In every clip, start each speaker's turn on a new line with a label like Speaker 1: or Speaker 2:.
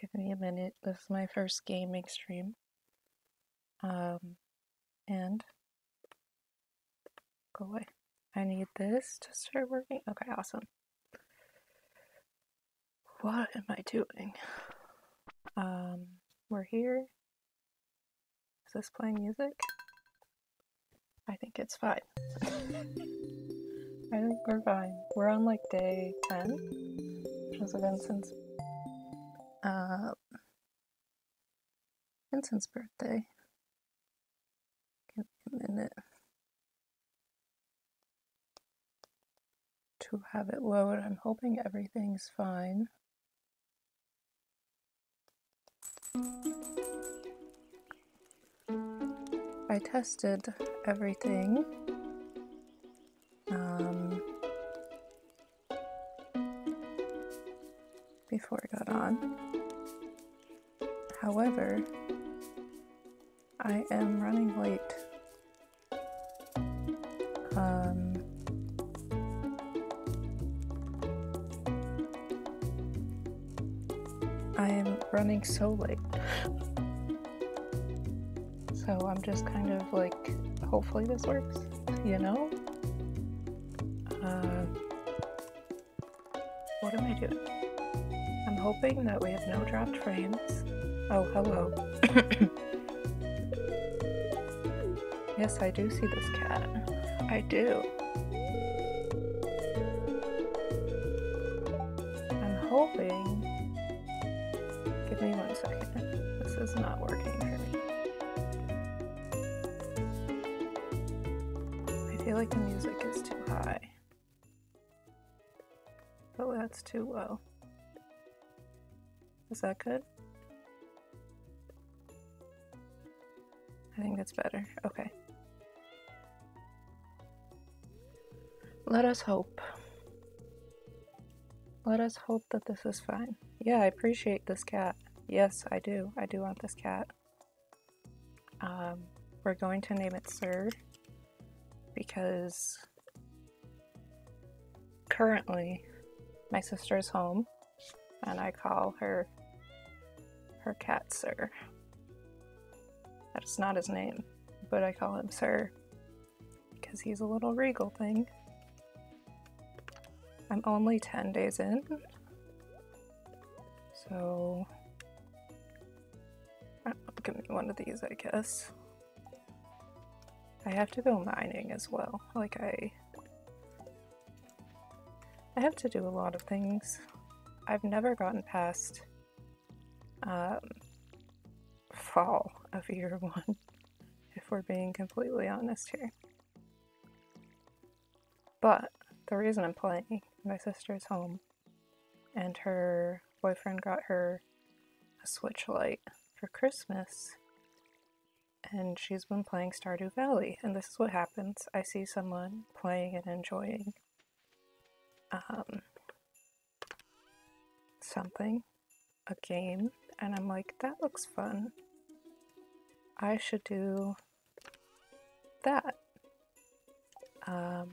Speaker 1: Give me a minute. This is my first gaming stream. Um, and go away. I need this to start working. Okay, awesome. What am I doing? Um, we're here. Is this playing music? I think it's fine. I think we're fine. We're on like day 10, which was Vincent's, uh, Vincent's birthday. Give me a minute to have it load. I'm hoping everything's fine. I tested everything. Um, before I got on. However, I am running late. Um, I am running so late. So I'm just kind of like, hopefully this works, you know? Uh, what am I doing? I'm hoping that we have no dropped frames. Oh, hello. yes, I do see this cat. I do. I'm hoping. Give me one second. This is not working for me. I feel like the music is too high. But that's too low. Is that good? That's better. Okay. Let us hope. Let us hope that this is fine. Yeah, I appreciate this cat. Yes, I do. I do want this cat. Um, we're going to name it Sir because currently my sister's home and I call her her cat Sir. That's not his name, but I call him Sir because he's a little regal thing. I'm only 10 days in, so uh, give me one of these, I guess. I have to go mining as well. Like I I have to do a lot of things. I've never gotten past um, fall of year one, if we're being completely honest here. But the reason I'm playing, my sister's home, and her boyfriend got her a Switch Lite for Christmas, and she's been playing Stardew Valley. And this is what happens I see someone playing and enjoying um, something, a game, and I'm like, that looks fun. I should do that. Um,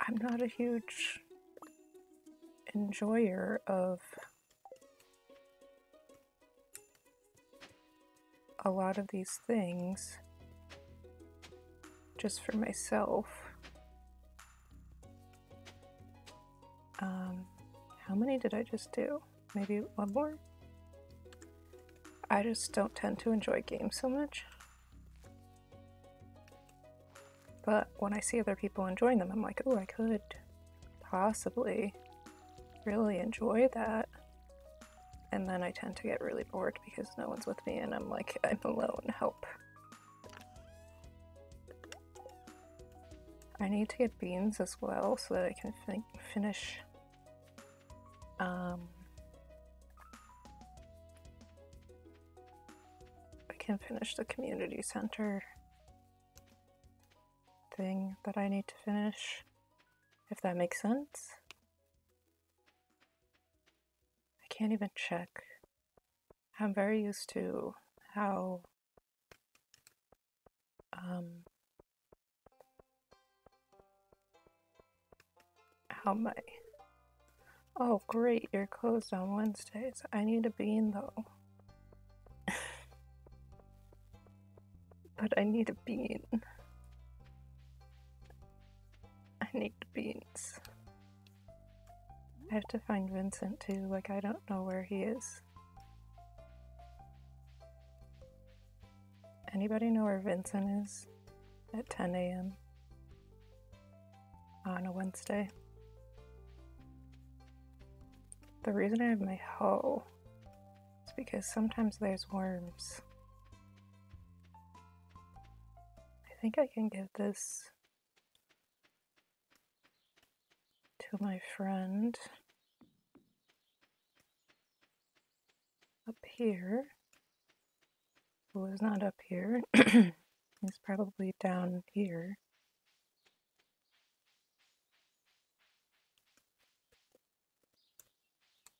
Speaker 1: I'm not a huge enjoyer of a lot of these things just for myself. Um, how many did I just do? Maybe one more? I just don't tend to enjoy games so much. But when I see other people enjoying them, I'm like, oh, I could possibly really enjoy that. And then I tend to get really bored because no one's with me and I'm like, I'm alone, help. I need to get beans as well so that I can fin finish um, can finish the community center thing that I need to finish, if that makes sense. I can't even check. I'm very used to how um, how my Oh, great, you're closed on Wednesdays. I need a bean though. But I need a bean. I need beans. I have to find Vincent too, like, I don't know where he is. Anybody know where Vincent is at 10 a.m. on a Wednesday? The reason I have my hoe is because sometimes there's worms. Think I can give this to my friend up here, who is not up here. He's probably down here.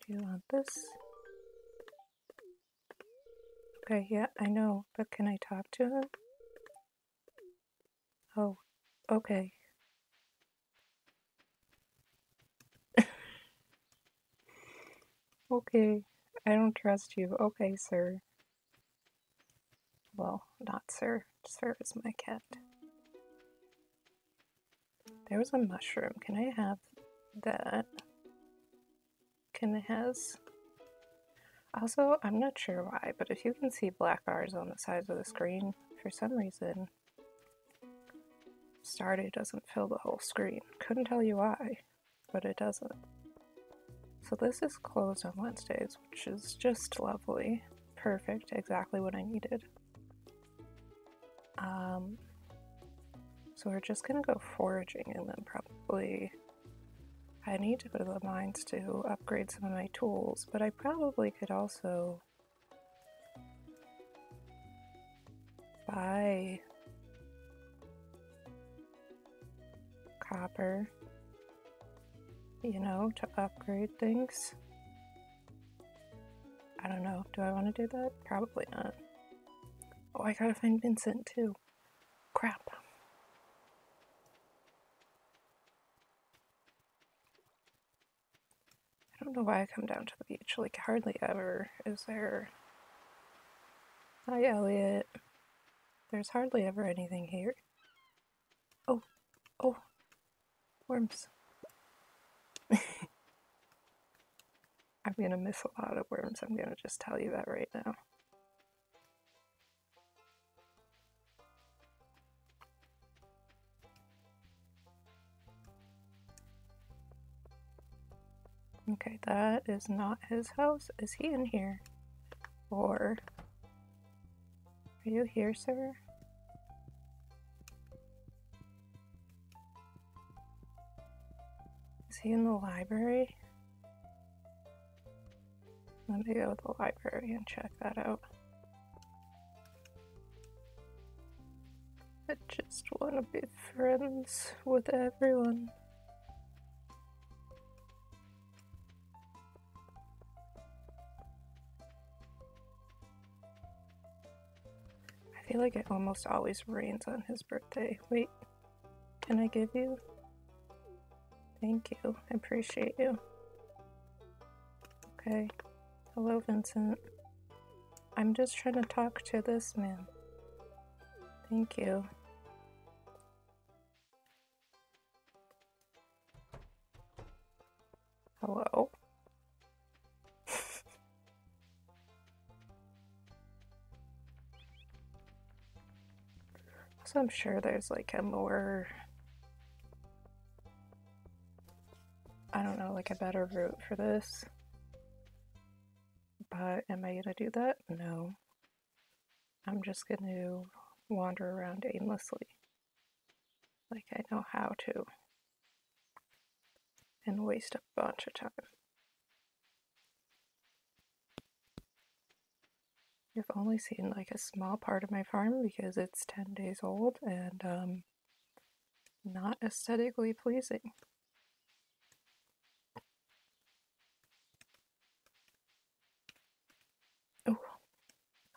Speaker 1: Do you want this? Okay, yeah, I know, but can I talk to him? Oh, okay. okay, I don't trust you. Okay, sir. Well, not sir. Sir is my cat. There was a mushroom. Can I have that? Can it has? Also, I'm not sure why, but if you can see black bars on the sides of the screen, for some reason, Stardew doesn't fill the whole screen. Couldn't tell you why, but it doesn't. So this is closed on Wednesdays, which is just lovely. Perfect, exactly what I needed. Um, so we're just gonna go foraging and then probably I need to go to the mines to upgrade some of my tools, but I probably could also buy copper, you know, to upgrade things. I don't know. Do I want to do that? Probably not. Oh, I gotta find Vincent too. Crap. I don't know why I come down to the beach. Like, hardly ever is there. Hi, Elliott. There's hardly ever anything here. Oh, oh, worms. I'm gonna miss a lot of worms. I'm gonna just tell you that right now. Okay, that is not his house. Is he in here? Or are you here, sir? He in the library? Let me go to the library and check that out. I just want to be friends with everyone. I feel like it almost always rains on his birthday. Wait, can I give you? Thank you. I appreciate you. Okay. Hello, Vincent. I'm just trying to talk to this man. Thank you. Hello? so I'm sure there's like a more I don't know, like a better route for this. But am I gonna do that? No. I'm just gonna wander around aimlessly. Like I know how to. And waste a bunch of time. You've only seen like a small part of my farm because it's 10 days old and um, not aesthetically pleasing. Oh,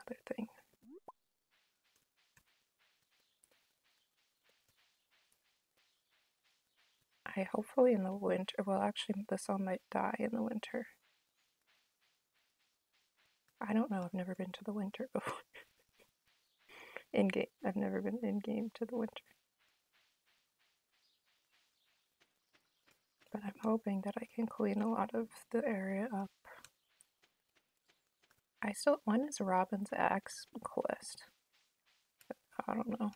Speaker 1: other thing. I hopefully in the winter, well, actually, this all might die in the winter. I don't know, I've never been to the winter before. in game, I've never been in game to the winter. But I'm hoping that I can clean a lot of the area up. I still, when is Robin's Axe quest? I don't know.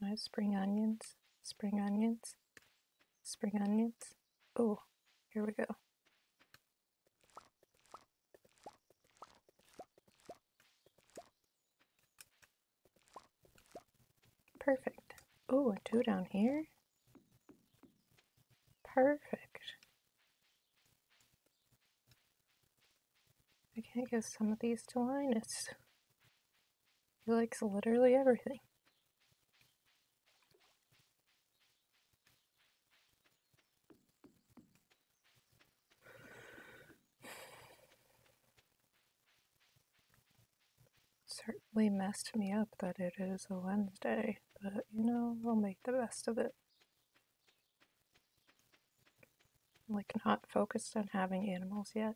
Speaker 1: Nice spring onions, spring onions, spring onions. Oh, here we go. Perfect. Oh, two down here. Perfect. I can't give some of these to Linus. He likes literally everything. certainly messed me up that it is a Wednesday, but you know, we'll make the best of it. Like not focused on having animals yet.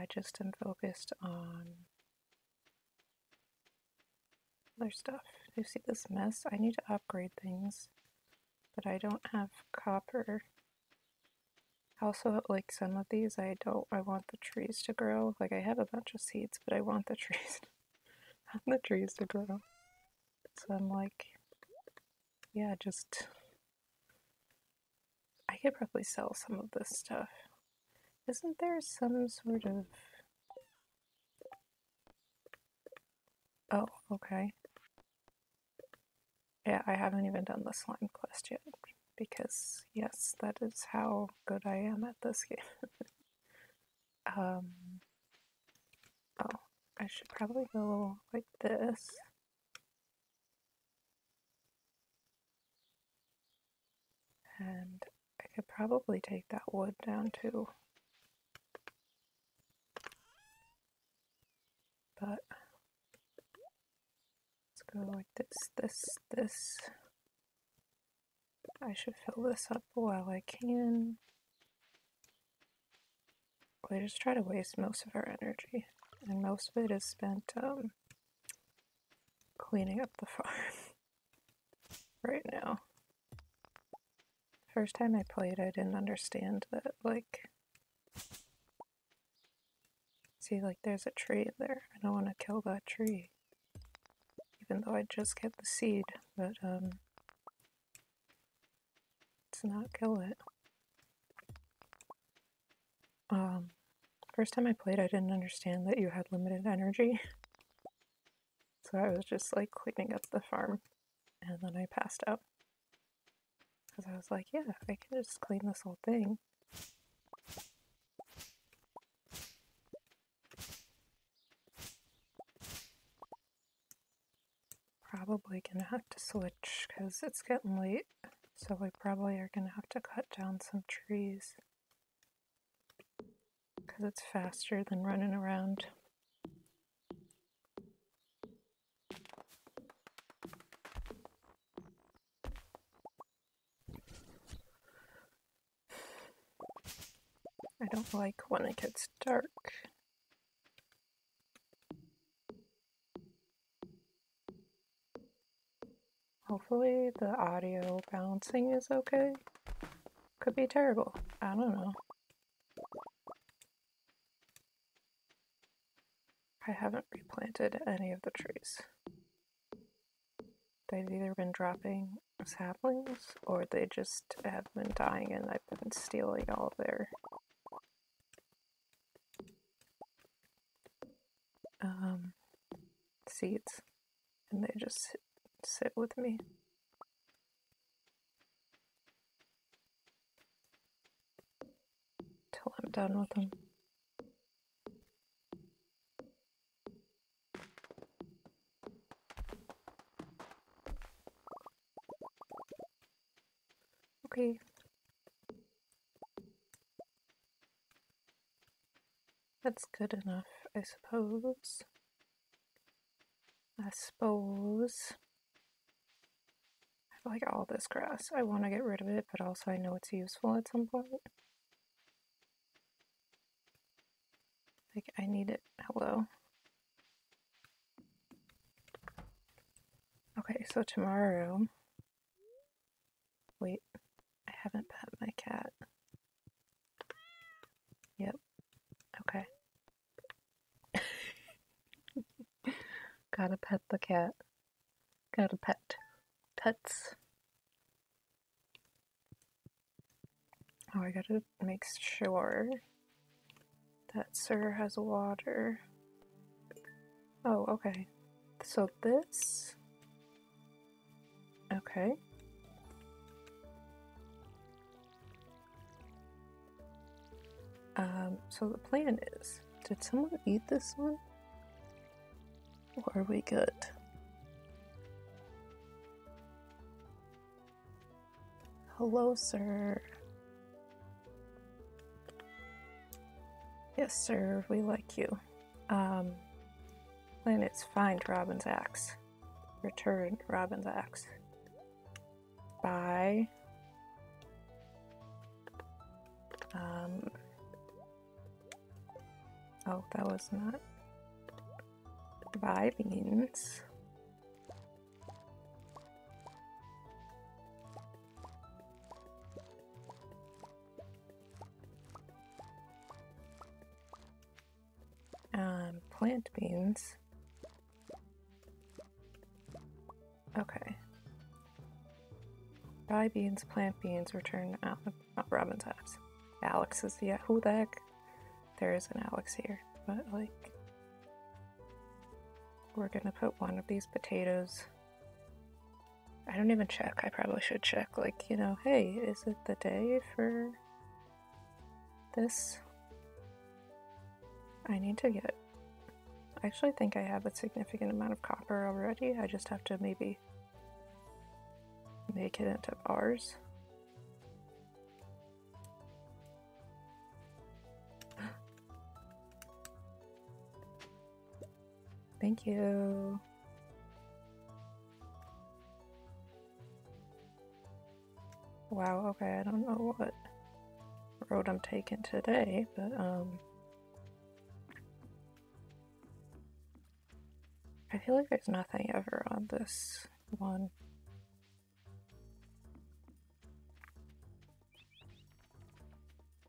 Speaker 1: I just am focused on other stuff. You see this mess? I need to upgrade things, but I don't have copper. Also, like some of these, I don't, I want the trees to grow. Like I have a bunch of seeds, but I want the trees the trees to grow. So I'm like, yeah, just. I could probably sell some of this stuff. Isn't there some sort of. Oh, okay. Yeah, I haven't even done the slime quest yet. Because, yes, that is how good I am at this game. um. Oh, I should probably go like this. And I could probably take that wood down too. But let's go like this, this, this. I should fill this up while I can. We just try to waste most of our energy and most of it is spent um, cleaning up the farm right now. First time I played, I didn't understand that, like, see, like, there's a tree in there. I don't want to kill that tree, even though I just get the seed, but, um, let's not kill it. Um, First time I played, I didn't understand that you had limited energy. So I was just like cleaning up the farm and then I passed out. Because I was like, yeah, I can just clean this whole thing. Probably gonna have to switch because it's getting late. So we probably are gonna have to cut down some trees because it's faster than running around. I don't like when it gets dark. Hopefully the audio bouncing is okay. Could be terrible. I don't know. I haven't replanted any of the trees. They've either been dropping saplings or they just have been dying and I've been stealing all their um, seeds and they just sit, with me. Till I'm done with them. Okay. That's good enough, I suppose. I suppose. Like all this grass. I want to get rid of it, but also I know it's useful at some point. Like, I need it. Hello. Okay, so tomorrow. Wait, I haven't pet my cat. Yep. Okay. Gotta pet the cat. Gotta pet. Pets. Oh, I gotta make sure that Sir has water. Oh, okay. So this. Okay. Um, so the plan is did someone eat this one? Or are we good? Hello, sir. Yes, sir, we like you. Um, is find Robin's axe. Return Robin's axe. Buy. Um, oh, that was not. Buy beans. Um, plant beans. Okay. Buy beans, plant beans, return Al- not Robin's house. Alex is yeah, who the heck? There is an Alex here, but like we're gonna put one of these potatoes. I don't even check. I probably should check, like, you know, hey, is it the day for this? I need to get. I actually think I have a significant amount of copper already. I just have to maybe make it into bars. Thank you. Wow, okay, I don't know what road I'm taking today, but um I feel like there's nothing ever on this one.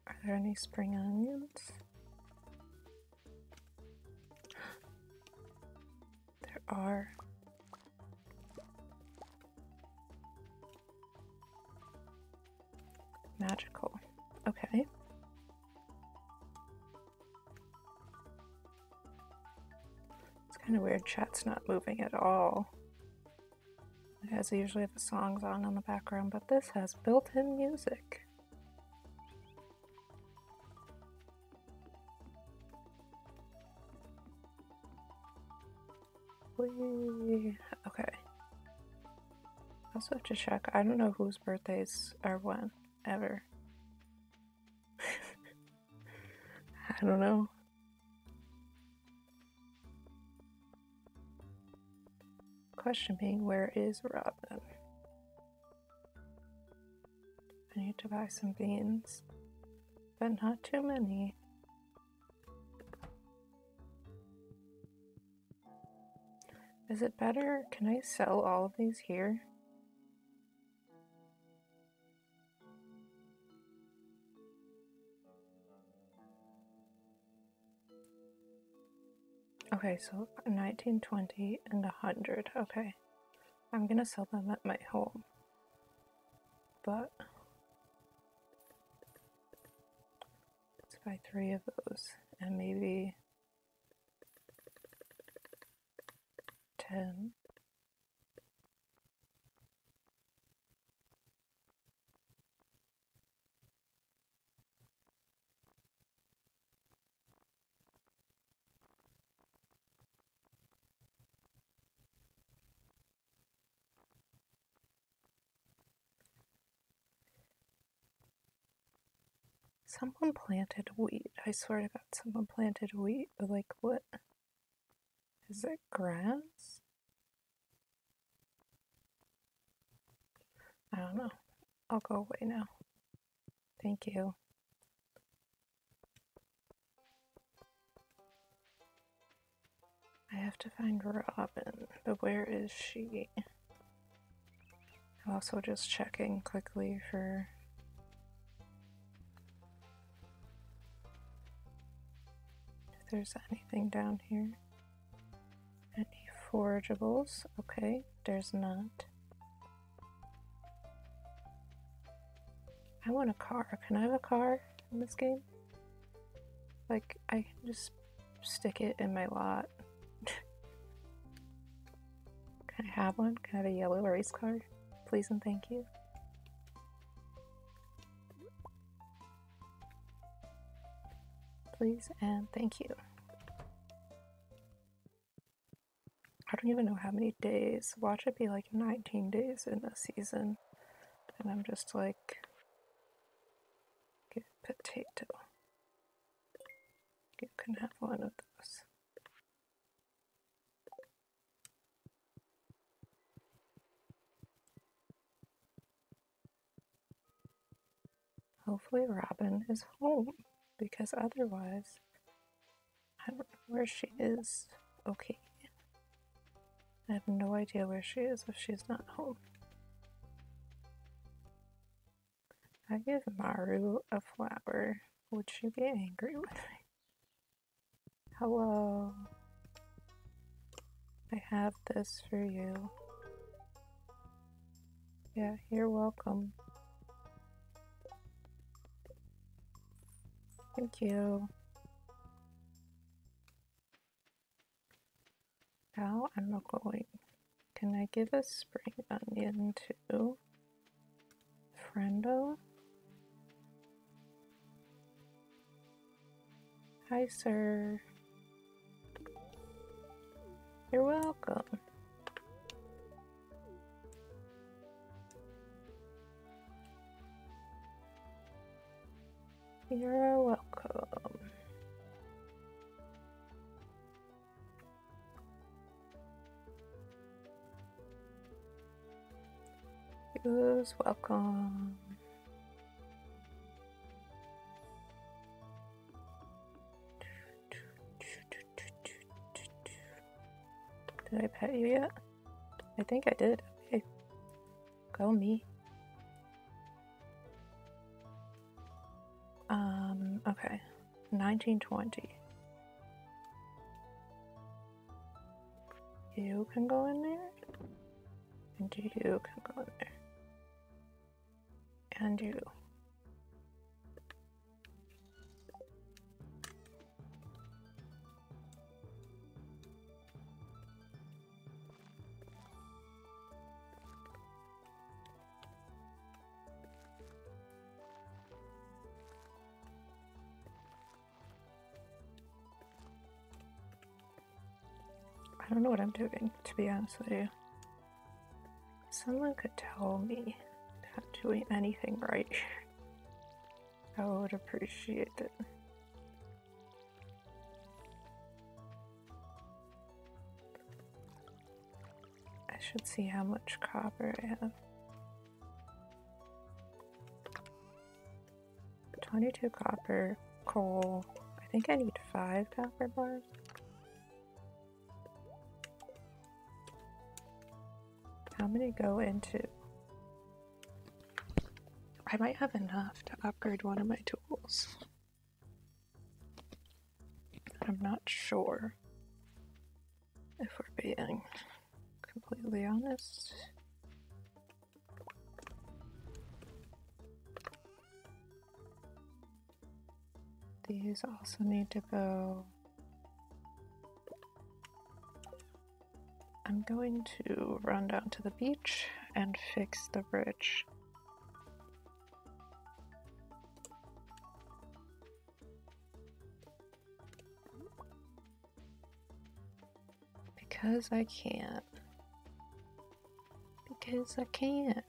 Speaker 1: Are there any spring onions? There are. Magical. Okay. Kind of weird. Chat's not moving at all. As usually the songs on in the background, but this has built-in music. Okay. Also have to check. I don't know whose birthdays are when ever. I don't know. Question being, where is Robin? I need to buy some beans, but not too many. Is it better? Can I sell all of these here? Okay, so 1920 and 100. Okay. I'm gonna sell them at my home. But let's buy three of those and maybe 10. Someone planted wheat. I swear to God, someone planted wheat. Like, what? Is it grass? I don't know. I'll go away now. Thank you. I have to find Robin, but where is she? I'm also just checking quickly for. There's anything down here. Any forageables? Okay, there's not. I want a car. Can I have a car in this game? Like, I can just stick it in my lot. can I have one? Can I have a yellow race car? Please and thank you. Please and thank you. I don't even know how many days. Watch it be like 19 days in a season. And I'm just like, get potato. You can have one of those. Hopefully, Robin is home because otherwise, I don't know where she is. Okay. I have no idea where she is if she's not home. I give Maru a flower, would she be angry with me? Hello. I have this for you. Yeah, you're welcome. Thank you. Now I'm not going. Can I give a spring onion to Friendo? Hi, sir. You're welcome. You're welcome. You're welcome. Did I pet you yet? I think I did. Okay. Go me. Um, okay. 1920. You can go in there. And you can go in there. And you. I don't know what I'm doing, to be honest with you. Someone could tell me not doing anything right. I would appreciate it. I should see how much copper I have. 22 copper, coal. I think I need 5 copper bars. How many go into? I might have enough to upgrade one of my tools. I'm not sure if we're being completely honest. These also need to go. I'm going to run down to the beach and fix the bridge. Because I can't. Because I can't.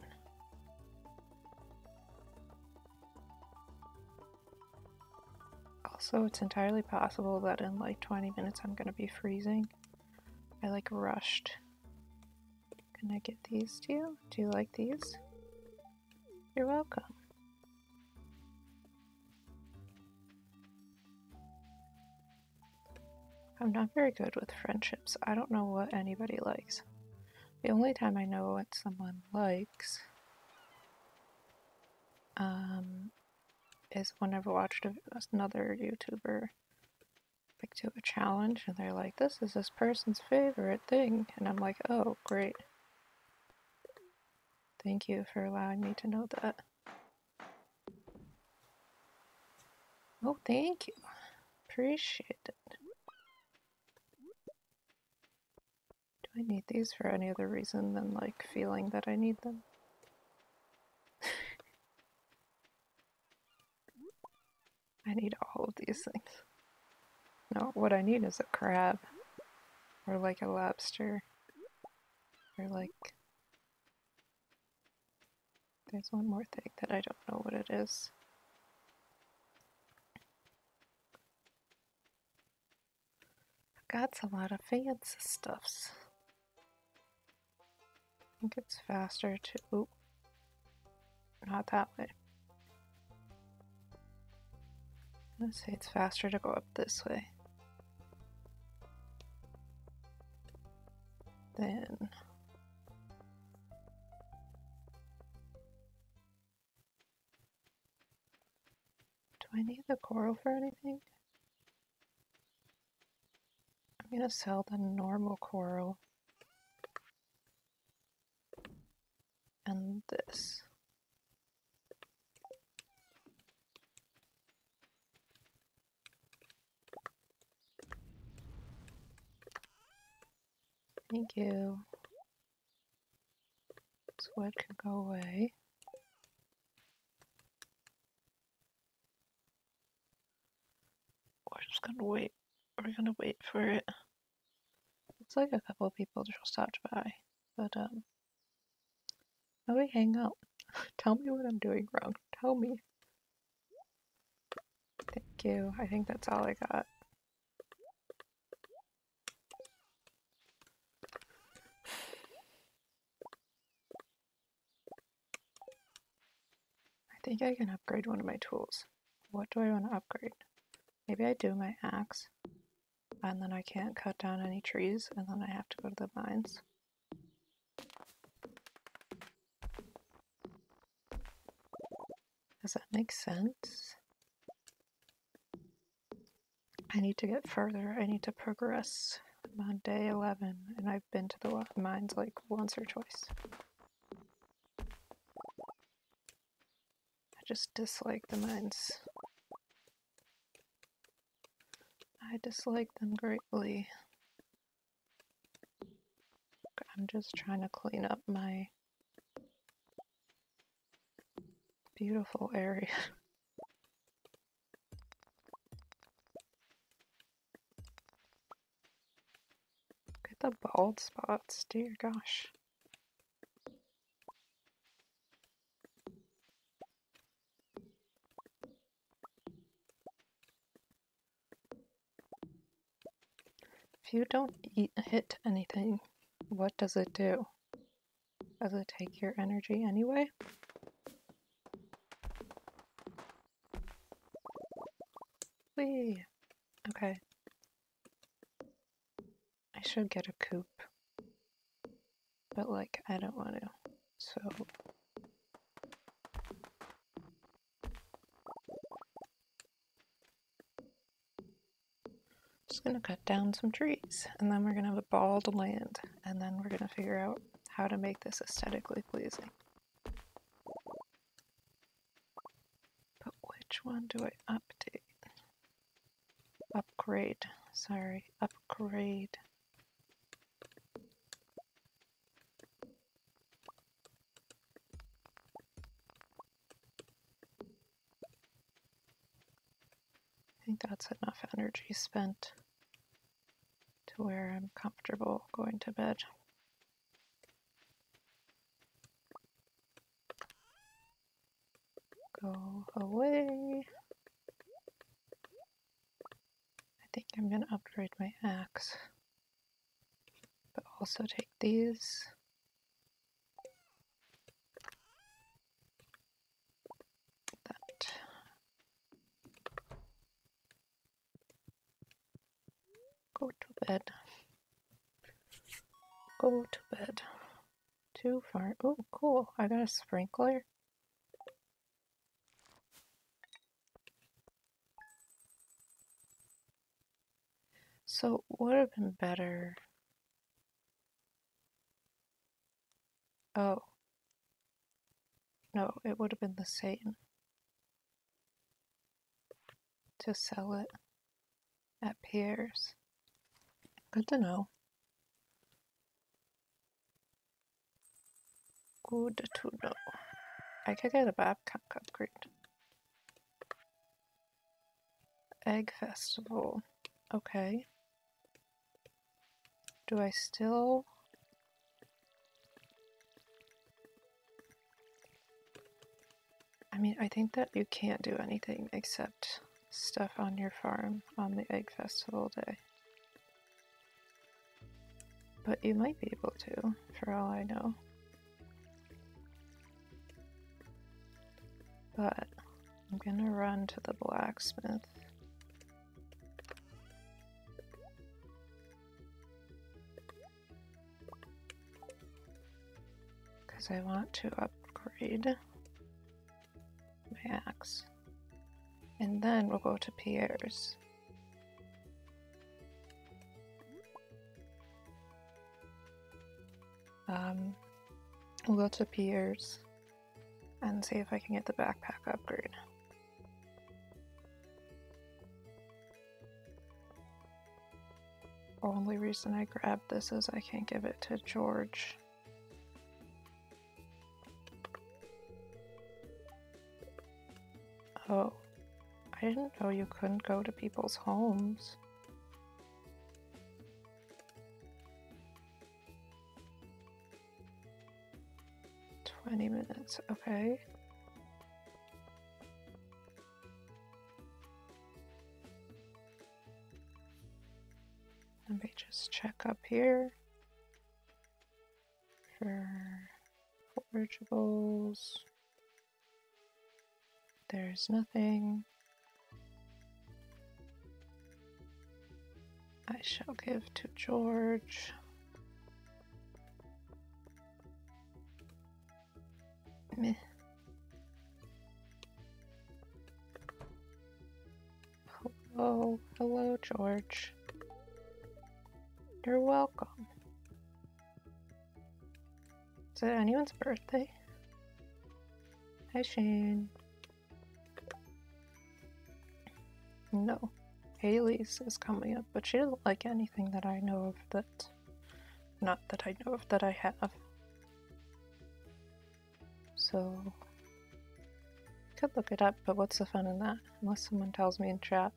Speaker 1: Also, it's entirely possible that in like 20 minutes I'm gonna be freezing. I like rushed. Can I get these to you? Do you like these? You're welcome. I'm not very good with friendships. I don't know what anybody likes. The only time I know what someone likes um, is when I've watched another YouTuber like do a challenge and they're like, this is this person's favorite thing. And I'm like, oh, great. Thank you for allowing me to know that. Oh, thank you. Appreciate it. Do I need these for any other reason than like feeling that I need them? I need all of these things. No, what I need is a crab. Or like a lobster. Or like... There's one more thing that I don't know what it is. I've got a lot of fancy stuffs. I think it's faster to... Ooh. Not that way. I'm gonna say it's faster to go up this way. Then Do I need the coral for anything? I'm gonna sell the normal coral and this. Thank you. This wood can go away. We're just gonna wait. We're gonna wait for it. Looks like a couple of people just stopped by, but um, we hang out? Tell me what I'm doing wrong. Tell me. Thank you. I think that's all I got. Think I can upgrade one of my tools. What do I want to upgrade? Maybe I do my axe, and then I can't cut down any trees, and then I have to go to the mines. Does that make sense? I need to get further. I need to progress. I'm on day 11, and I've been to the mines like once or twice. Just dislike the mines. I dislike them greatly. I'm just trying to clean up my beautiful area. Look at the bald spots, dear gosh. You don't eat, hit anything, what does it do? Does it take your energy anyway? Whee! Okay. I should get a coop. But, like, I don't want to. So, just gonna cut down some trees and then we're gonna have a bald land and then we're gonna figure out how to make this aesthetically pleasing. But which one do I update? Upgrade. Sorry, upgrade. I think that's enough energy spent where I'm comfortable going to bed. Go away. I think I'm going to upgrade my axe, but also take these. bed. Go to bed. Too far. Oh, cool. I got a sprinkler. So, would have been better. Oh. No, it would have been the same to sell it at Pierre's. Good to know. Good to know. I could get a backpack upgrade. Egg Festival. Okay. Do I still... I mean, I think that you can't do anything except stuff on your farm on the Egg Festival day. But you might be able to, for all I know. But I'm gonna run to the blacksmith. Because I want to upgrade my axe. And then we'll go to Pierre's. Um, we'll go to Pierre's and see if I can get the backpack upgrade. Only reason I grabbed this is I can't give it to George. Oh. I didn't know you couldn't go to people's homes. Twenty minutes, okay. Let me just check up here for forageables. There's nothing. I shall give to George. Meh. Hello, hello, George. You're welcome. Is it anyone's birthday? Hi, Shane. No. Haley's is coming up, but she doesn't like anything that I know of that. Not that I know of that I have. So. Could look it up, but what's the fun in that? Unless someone tells me in chat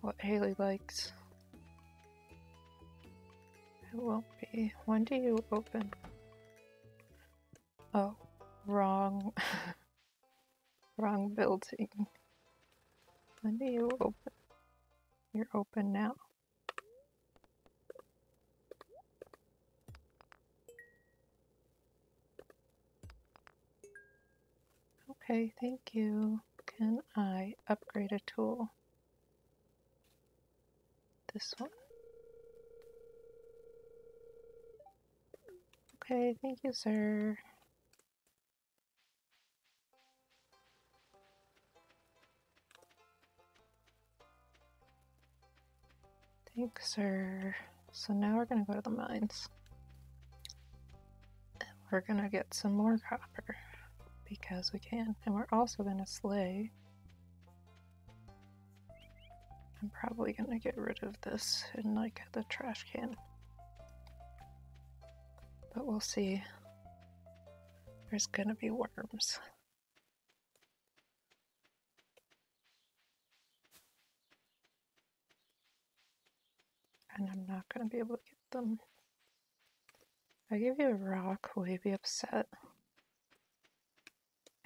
Speaker 1: what Haley likes. It won't be. When do you open? Oh, wrong. wrong building. When do you open? You're open now. Okay, thank you. Can I upgrade a tool? This one. Okay, thank you, sir. Thanks, sir. So now we're gonna go to the mines. And we're gonna get some more copper because we can. And we're also gonna slay. I'm probably gonna get rid of this in like the trash can. But we'll see. There's gonna be worms. and I'm not going to be able to get them. I give you a rock, will you be upset?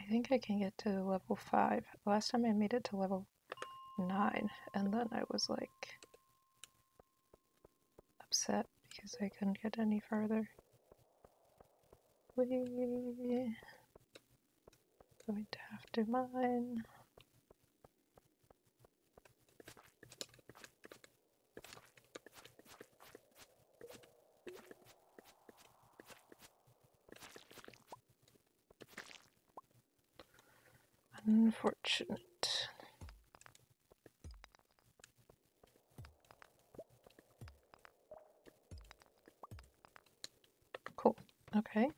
Speaker 1: I think I can get to level 5. Last time I made it to level 9, and then I was like upset because I couldn't get any further. We going to have to mine. Unfortunate. Cool. Okay.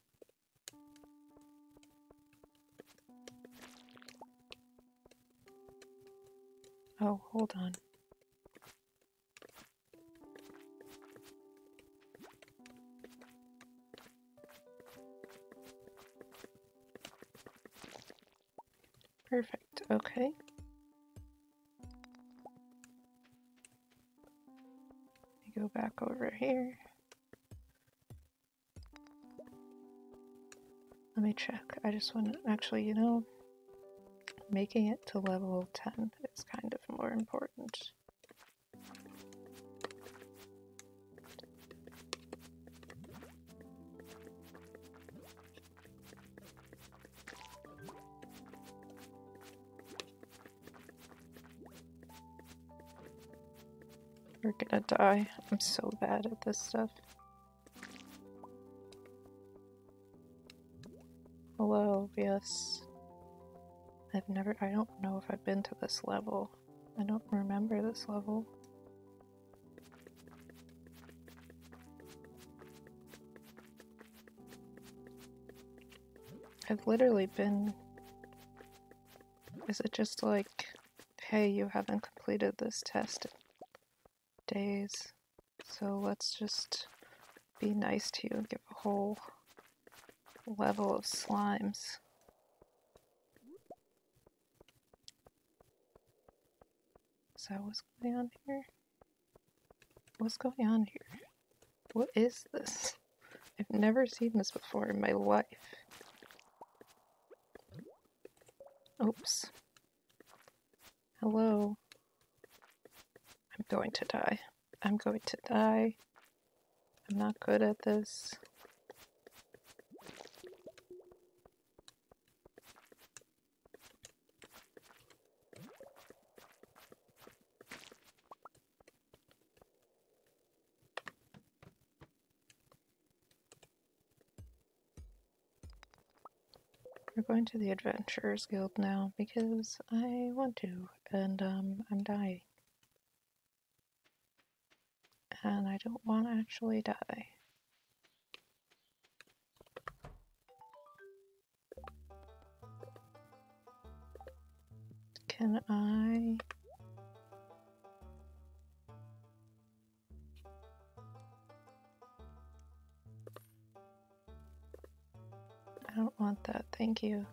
Speaker 1: Oh, hold on. Perfect. Okay. Let me go back over here. Let me check. I just want to actually, you know, making it to level 10 is kind of more important. Gonna die. I'm so bad at this stuff. Hello, yes. I've never, I don't know if I've been to this level. I don't remember this level. I've literally been. Is it just like, hey, you haven't completed this test days, so let's just be nice to you and give a whole level of slimes. Is that what's going on here? What's going on here? What is this? I've never seen this before in my life. Oops. Hello. I'm going to die. I'm going to die. I'm not good at this. We're going to the Adventurers Guild now because I want to, and um, I'm dying and I don't want to actually die. Can I... I don't want that, thank you.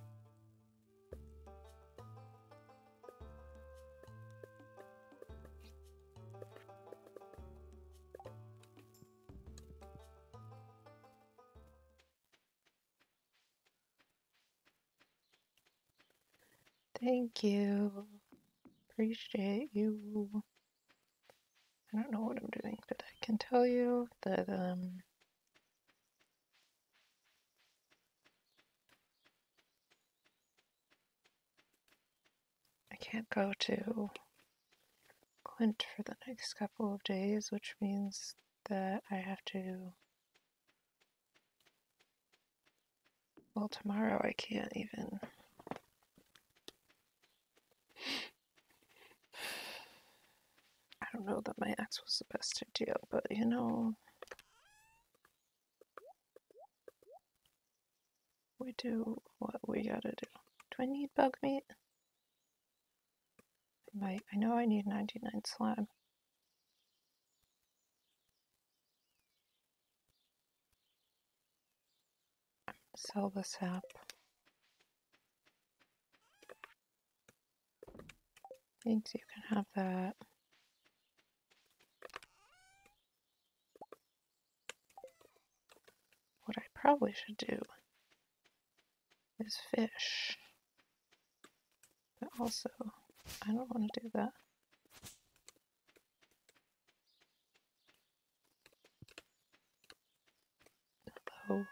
Speaker 1: Thank you. Appreciate you. I don't know what I'm doing, but I can tell you that um I can't go to Clint for the next couple of days, which means that I have to well tomorrow I can't even don't know that my ex was the best idea, but you know, we do what we gotta do. Do I need bug meat? I might. I know I need 99 slime. Sell this app. Thanks, you can have that. What I probably should do is fish. But also, I don't want to do that. Hello.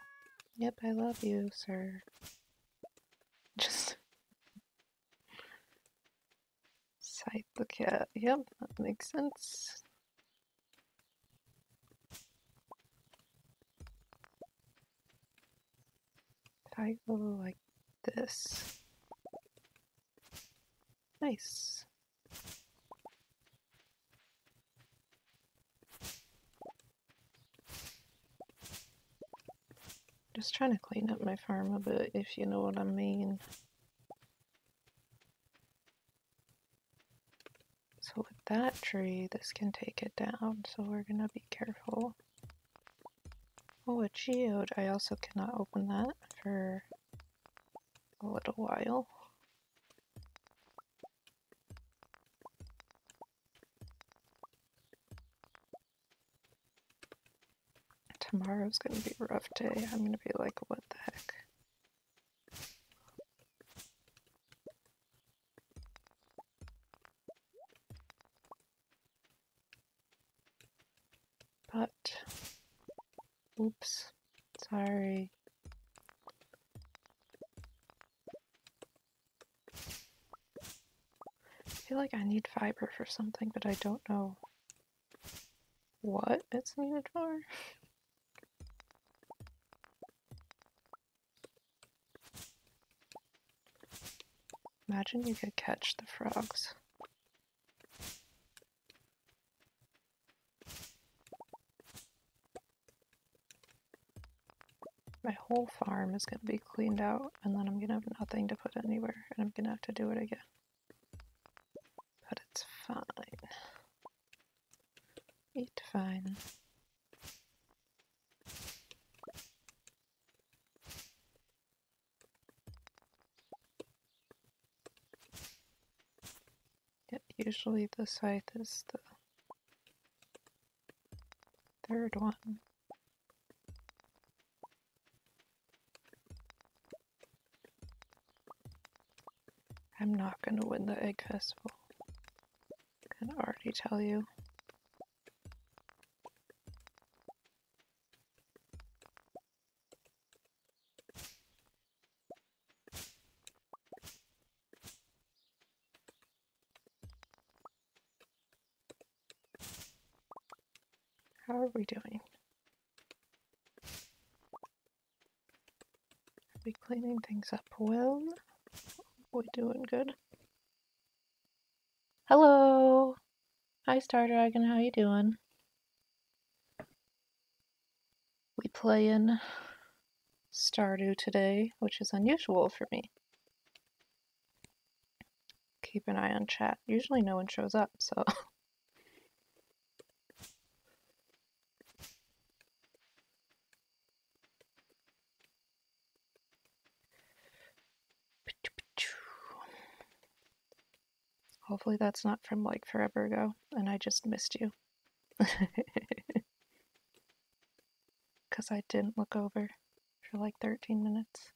Speaker 1: Yep, I love you, sir. Just sight the cat. Yep, that makes sense. If I go like this, Nice. Just trying to clean up my farm a bit, if you know what I mean. With that tree, this can take it down, so we're gonna be careful. Oh, a geode. I also cannot open that for a little while. Tomorrow's gonna be a rough day. I'm gonna be like, what the heck? But, oops, sorry. I feel like I need fiber for something, but I don't know what it's needed for. Imagine you could catch the frogs. My whole farm is going to be cleaned out, and then I'm going to have nothing to put anywhere, and I'm going to have to do it again. But it's fine. Eat fine. Yep, usually the scythe is the third one. I'm not going to win the egg festival. I can already tell you. How are we doing? Are we cleaning things up well? We doing good? Hello! Hi Star Dragon, how you doing? We playing Stardew today, which is unusual for me. Keep an eye on chat. Usually no one shows up, so Hopefully that's not from like forever ago and I just missed you. Because I didn't look over for like 13 minutes.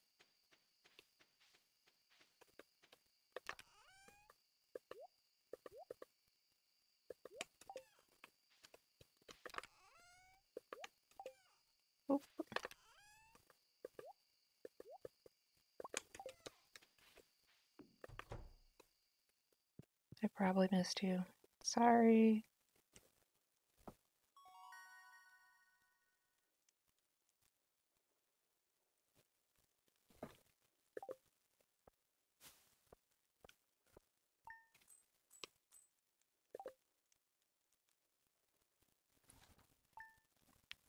Speaker 1: Probably missed you. Sorry.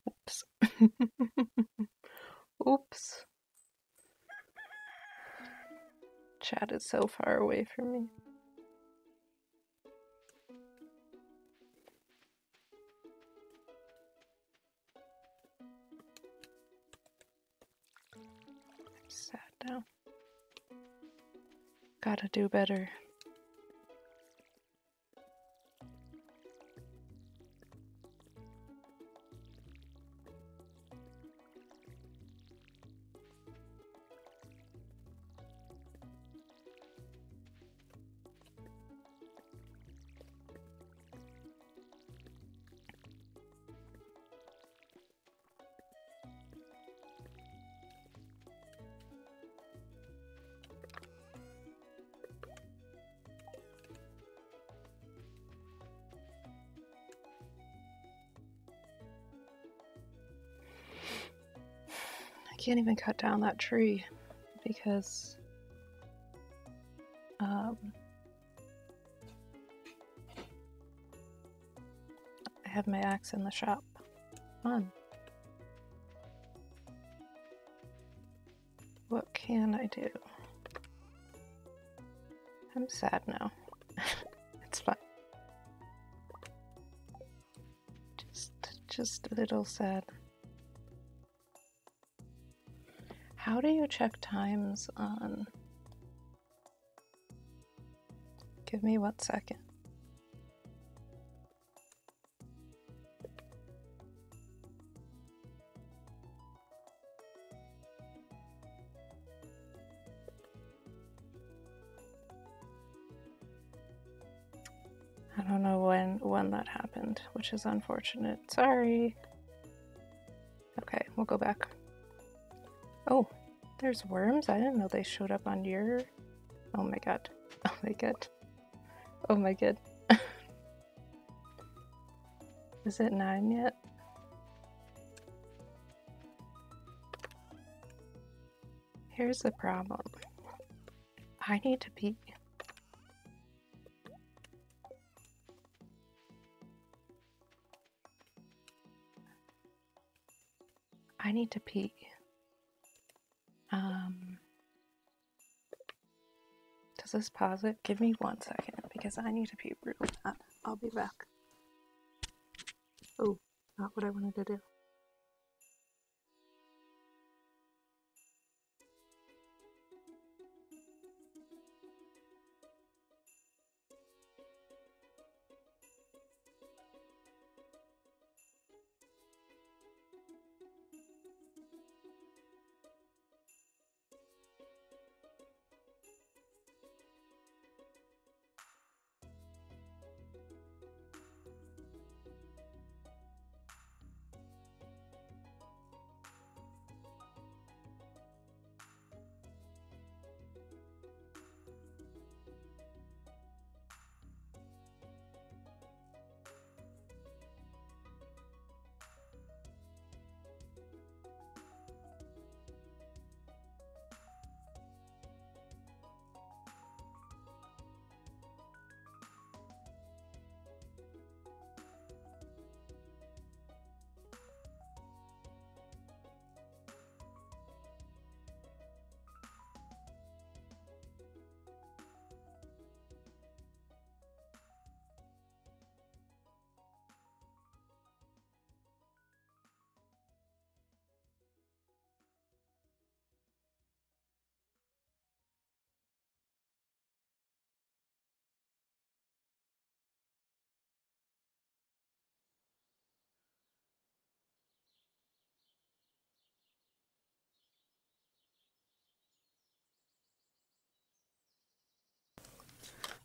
Speaker 1: Oops. Oops. Chat is so far away from me. Now. Gotta do better. can't even cut down that tree because um, I have my axe in the shop. Fun. What can I do? I'm sad now. it's fine. Just, just a little sad. How do you check times on? Give me one second. I don't know when when that happened, which is unfortunate. Sorry. Okay, we'll go back. Oh, there's worms. I didn't know they showed up on your. Oh my god. Oh my god. Oh my god. is it nine yet? Here's the problem. I need to pee. I need to pee. Um, does this pause it? Give me one second because I need to pee really bad. I'll be back. Oh, not what I wanted to do.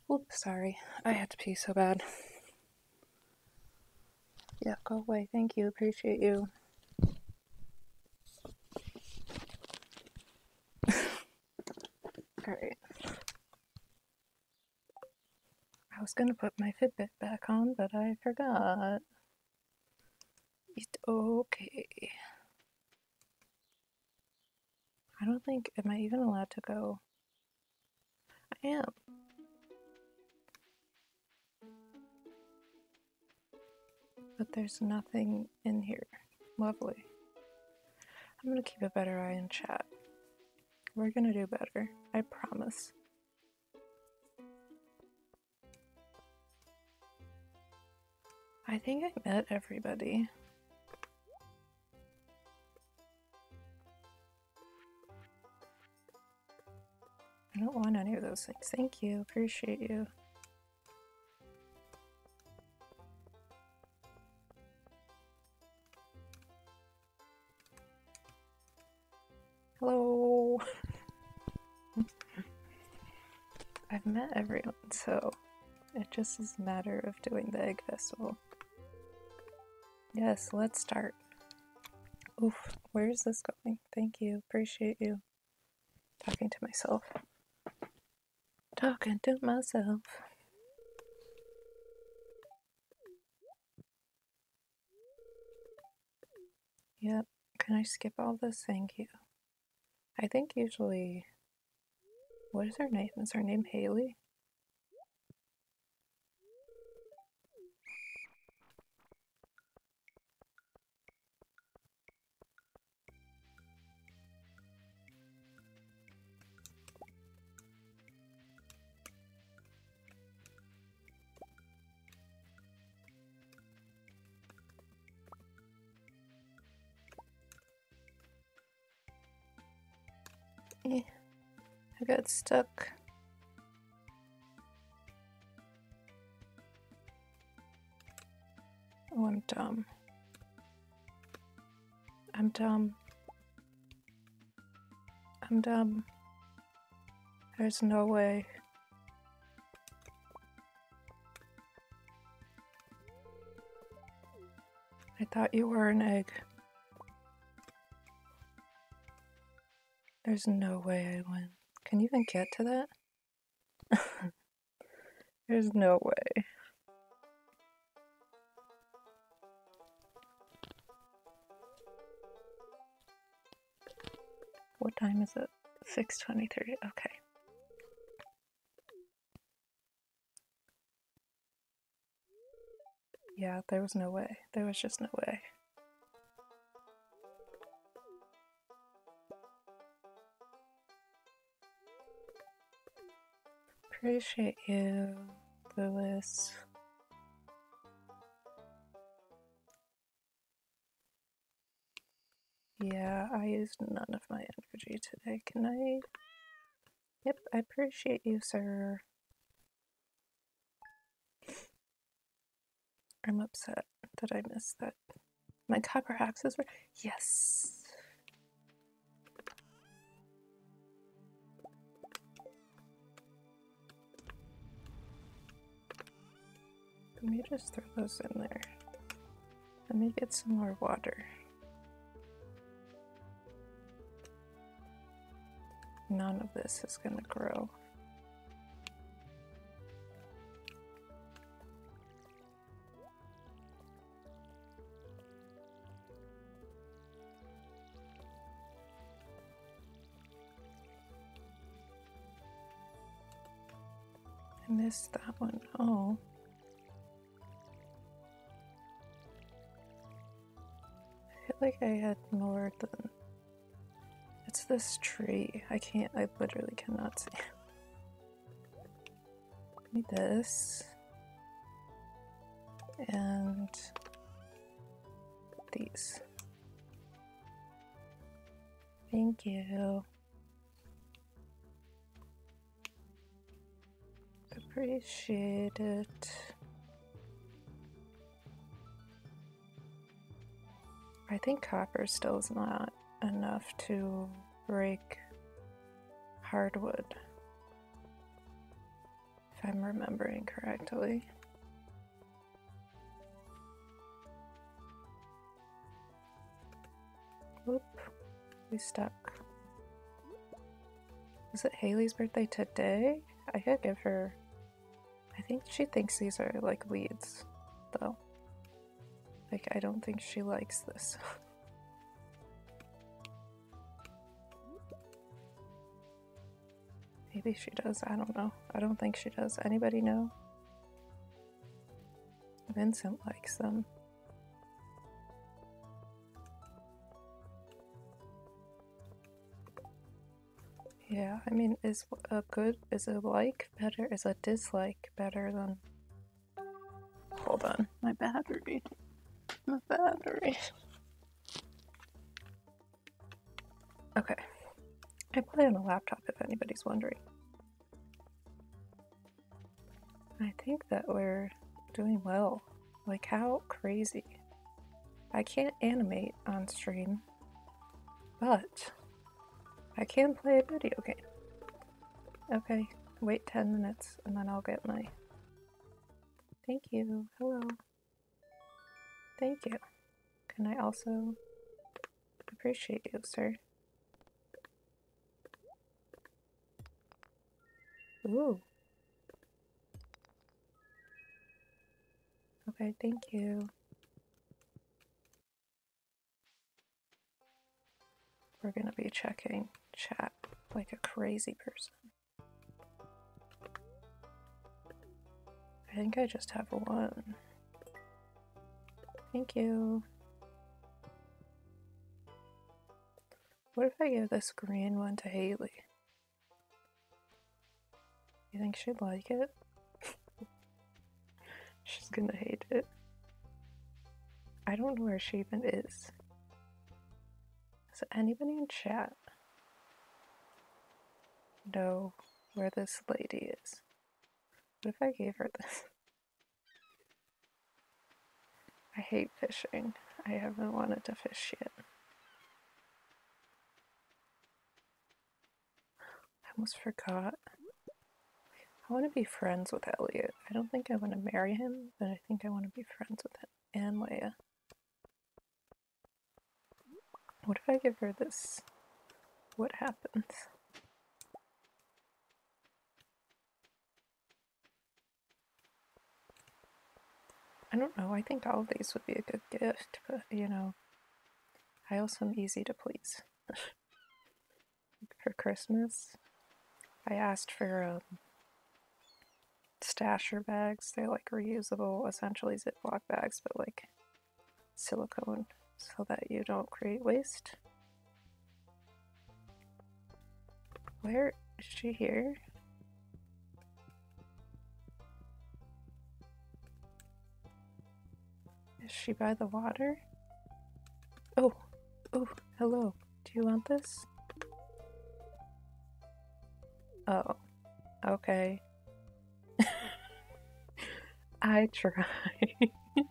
Speaker 1: Oops, sorry. I had to pee so bad. Yeah, go away. Thank you. Appreciate you. Alright. I was gonna put my Fitbit back on, but I forgot. It's okay. I don't think. Am I even allowed to go? I am. But there's nothing in here. Lovely. I'm gonna keep a better eye in chat. We're gonna do better. I promise. I think I met everybody. I don't want any of those things. Thank you. Appreciate you. I've met everyone, so it just is a matter of doing the egg festival. Yes, let's start. Oof, where's this going? Thank you, appreciate you. Talking to myself. Talking to myself. Yep, can I skip all this? Thank you. I think usually. What is her name? Is her name Haley? Got stuck. Oh, I'm dumb. I'm dumb. I'm dumb. There's no way. I thought you were an egg. There's no way I win. Can you even get to that? There's no way. What time is it? 6:23. Okay. Yeah, there was no way. There was just no way. Appreciate you, Lewis. Yeah, I used none of my energy today. Can I? Yep, I appreciate you, sir. I'm upset that I missed that. My copper axes were. Yes! Let me just throw those in there. Let me get some more water. None of this is going to grow. Missed that one. Oh. Like I had more than. It's this tree. I can't, I literally cannot see. Need this. And these. Thank you. Appreciate it. I think copper still is not enough to break hardwood. If I'm remembering correctly. Oop, we stuck. Is it Haley's birthday today? I could give her. I think she thinks these are like weeds, though. Like, I don't think she likes this. Maybe she does. I don't know. I don't think she does. Anybody know? Vincent likes them. Yeah, I mean, is a good, is a like better, is a dislike better than. Hold on, my battery. My battery. Okay. I play on a laptop if anybody's wondering. I think that we're doing well. Like, how crazy. I can't animate on stream, but I can play a video game. Okay, wait 10 minutes and then I'll get my. Thank you. Hello. Thank you. Can I also appreciate you, sir? Ooh. Okay, thank you. We're gonna be checking chat like a crazy person. I think I just have one. Thank you. What if I give this green one to Haley? You think she'd like it? She's gonna hate it. I don't know where she even is. Is anybody in chat? know where this lady is. What if I gave her this? I hate fishing. I haven't wanted to fish yet. I almost forgot. I want to be friends with Elliott. I don't think I want to marry him, but I think I want to be friends with him and Leah. What if I give her this? What happens? I don't know. I think all of these would be a good gift, but you know, I also am easy to please. for Christmas, I asked for um, stasher bags. They're like reusable, essentially Ziploc bags, but like silicone so that you don't create waste. Where is she here? Is she by the water? Oh, oh, hello. Do you want this? Oh, okay. I try.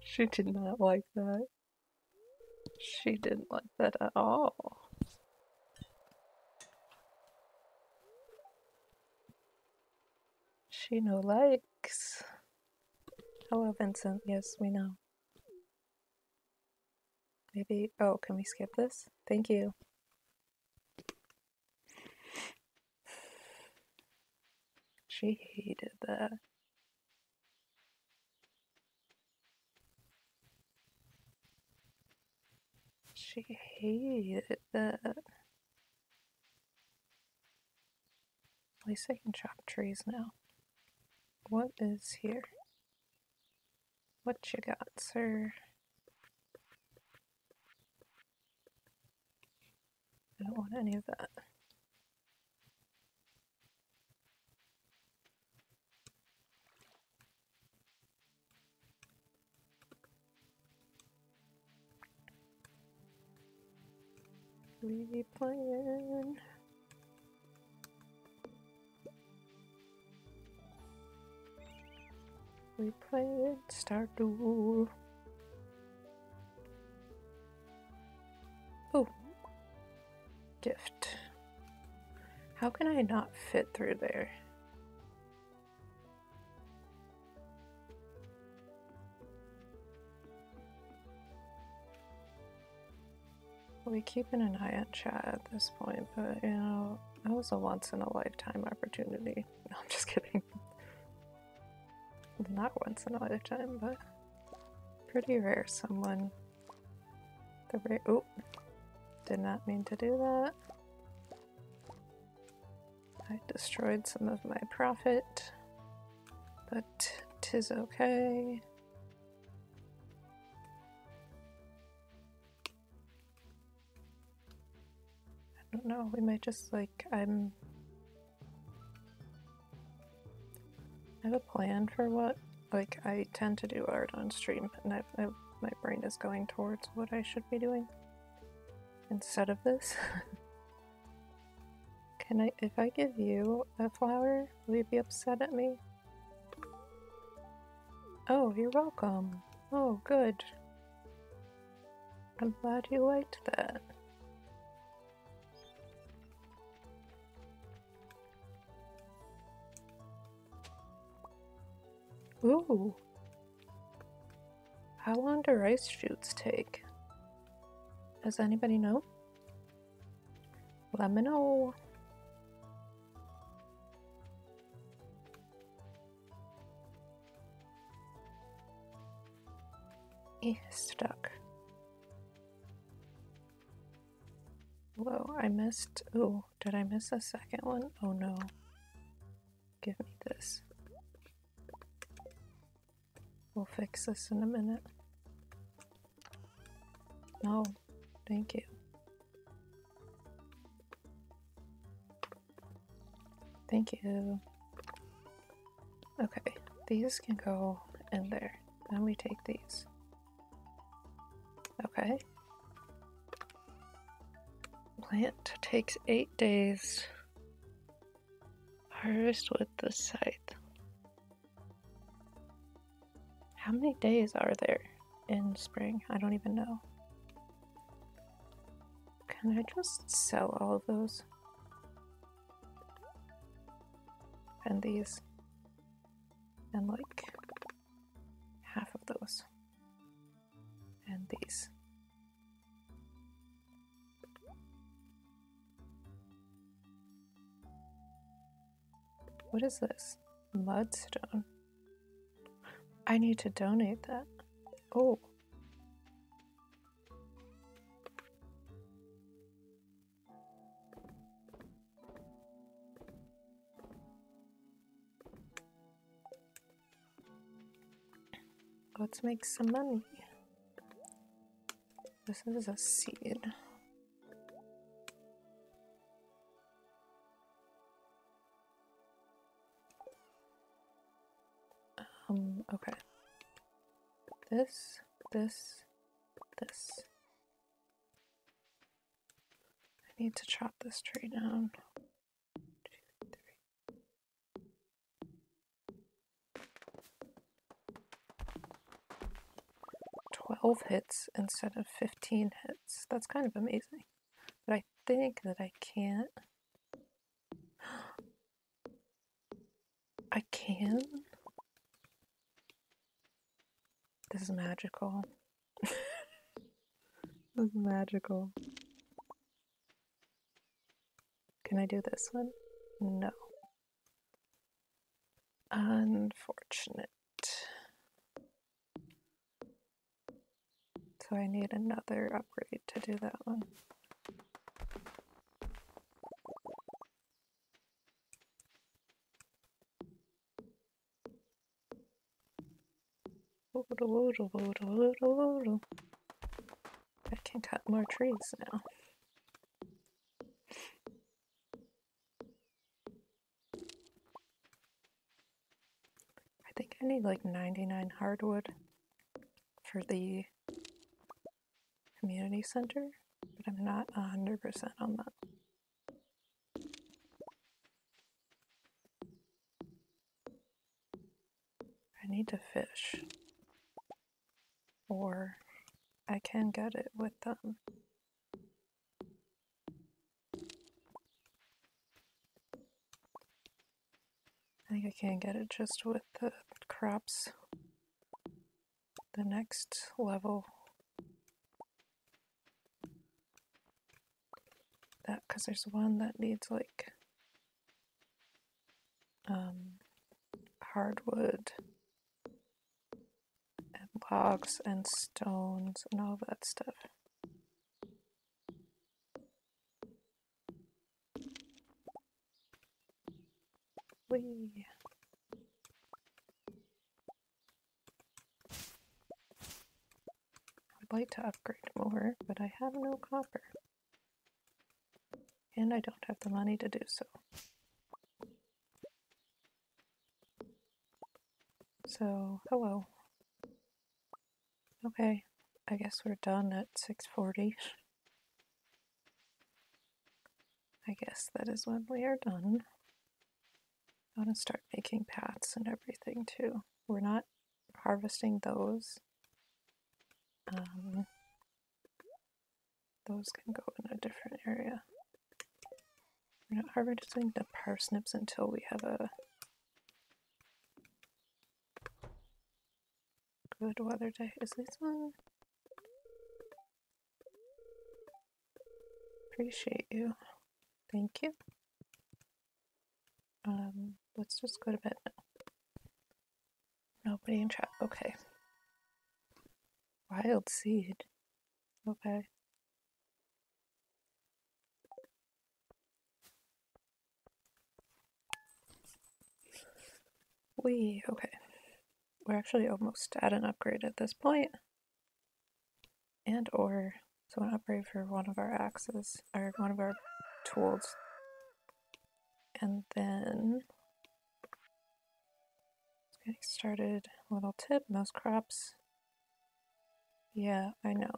Speaker 1: she did not like that. She didn't like that at all. She no likes. Oh, Hello, Vincent. Yes, we know. Maybe. Oh, can we skip this? Thank you. She hated that. She hated that. At least I can chop trees now. What is here? What you got, sir? I don't want any of that. We We played Stardew. Oh, gift. How can I not fit through there? We keeping an eye on chat at this point, but you know, that was a once in a lifetime opportunity. No, I'm just kidding. Not once in a lifetime, but pretty rare someone. The rare. Oh, did not mean to do that. I destroyed some of my profit, but tis okay. I don't know, we might just like, I'm. I have a plan for what, like, I tend to do art on stream, and I, I, my brain is going towards what I should be doing instead of this. Can I, if I give you a flower, will you be upset at me? Oh, you're welcome. Oh, good. I'm glad you liked that. Ooh. How long do rice shoots take? Does anybody know? Let me know. Eh, stuck. Whoa, I missed. Oh, did I miss a second one? Oh no. Give me this. We'll fix this in a minute. No, thank you. Thank you. Okay, these can go in there. Then we take these. Okay. Plant takes eight days Harvest with the scythe. How many days are there in spring? I don't even know. Can I just sell all of those? And these. And like half of those. And these. What is this? Mudstone. I need to donate that. Oh. Let's make some money. This is a seed. Um, okay. This, this, this. I need to chop this tree down. Twelve hits instead of fifteen hits. That's kind of amazing. But I think that I can't. I can. This is magical. this is magical. Can I do this one? No. Unfortunate. So I need another upgrade to do that one. I can cut more trees now. I think I need like 99 hardwood for the community center, but I'm not 100% on that. I need to fish. Or I can get it with them. I think I can get it just with the crops. The next level. That, because there's one that needs like um, hardwood logs and stones and all that stuff. Whee. I would like to upgrade more, but I have no copper. And I don't have the money to do so. So, hello. Okay, I guess we're done at 6:40. I guess that is when we are done. I want to start making paths and everything too. We're not harvesting those. Um, those can go in a different area. We're not harvesting the parsnips until we have a good weather day. Is this one? Appreciate you. Thank you. Um, let's just go to bed now. Nobody in chat. Okay. Wild seed. Okay. We okay. We're actually almost at an upgrade at this point. And or so an upgrade for one of our axes or one of our tools. And then getting started. Little tip, most crops. Yeah, I know.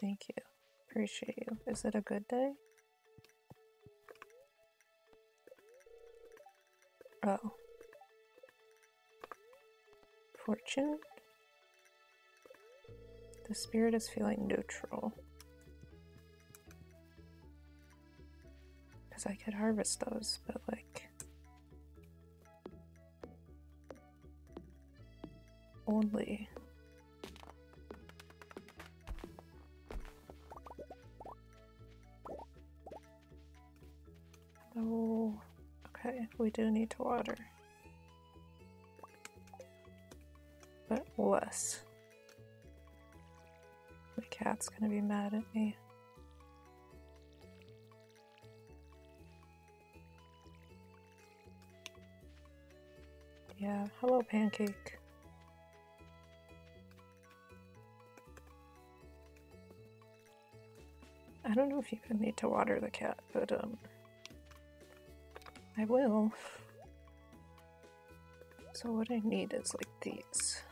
Speaker 1: Thank you. Appreciate you. Is it a good day? Oh. Fortune? The spirit is feeling neutral. Because I could harvest those, but like. Only. Oh, okay, we do need to water. Less. My cat's gonna be mad at me. Yeah, hello, pancake. I don't know if you even need to water the cat, but um, I will. So what I need is like these.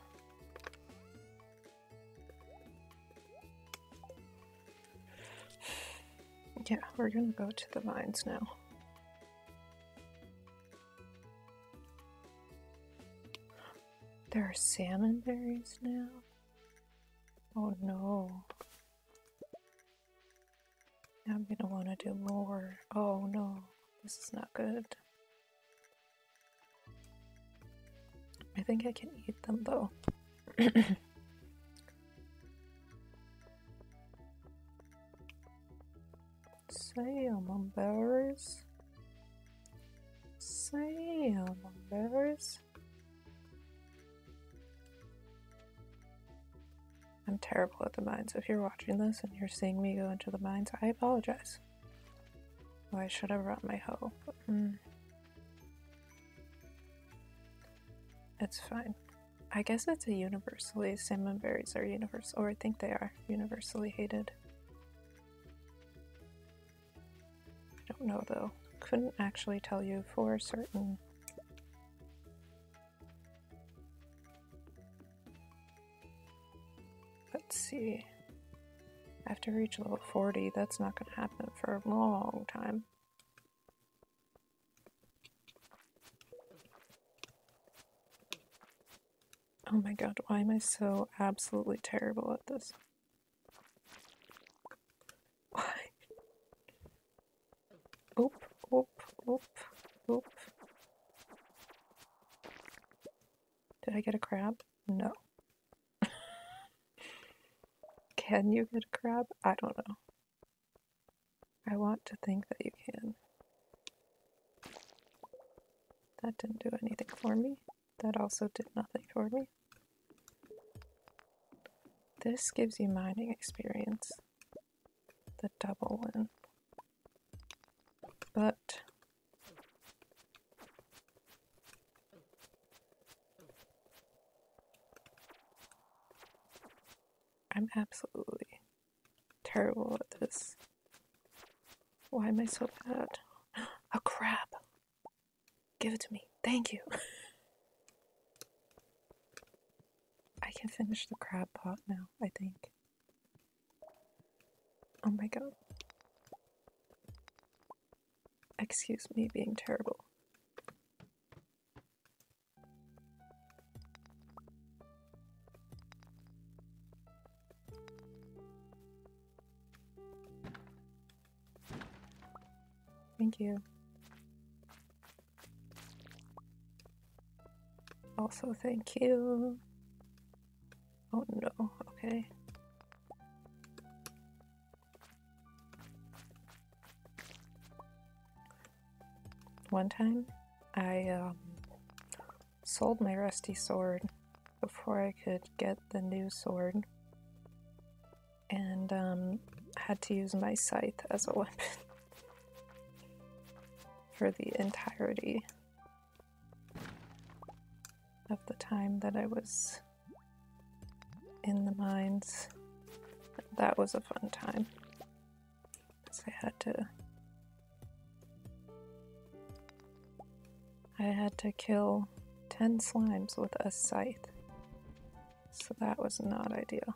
Speaker 1: Yeah, we're gonna go to the vines now. There are salmon berries now? Oh no. I'm gonna want to do more. Oh no, this is not good. I think I can eat them though. Salmon berries. Salmon berries. I'm embarrassed. I'm terrible at the mines. If you're watching this and you're seeing me go into the mines, I apologize. I should have brought my hoe. Mm. It's fine. I guess it's a universally, salmon berries are universal, or I think they are universally hated. Don't know though. Couldn't actually tell you for certain. Let's see. I have to reach level 40. That's not going to happen for a long time. Oh my god, why am I so absolutely terrible at this? Oop, oop, oop, oop. Did I get a crab? No. Can you get a crab? I don't know. I want to think that you can. That didn't do anything for me. That also did nothing for me. This gives you mining experience. The double one. But I'm absolutely terrible at this. Why am I so bad? A crab! Give it to me. Thank you. I can finish the crab pot now, I think. Oh my god. Excuse me being terrible. Thank you. Also, thank you. Oh no, okay. One time, I um, sold my rusty sword before I could get the new sword and um, had to use my scythe as a weapon for the entirety of the time that I was in the mines. That was a fun time. I had to. I had to kill 10 slimes with a scythe. So that was not ideal.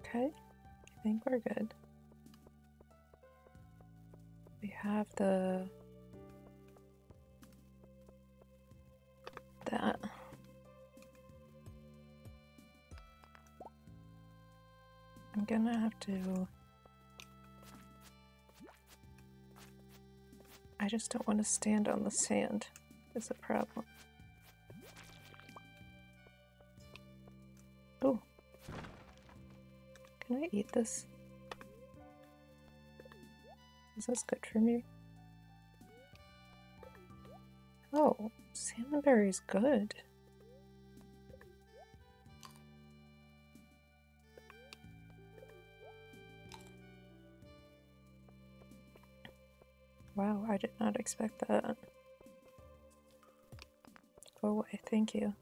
Speaker 1: Okay, I think we're good. We have the that. I'm gonna have to. I just don't want to stand on the sand, is a problem. Oh. Can I eat this? Is this good for me? Oh, salmonberry is good. Wow, I did not expect that. Oh, Go away, thank you.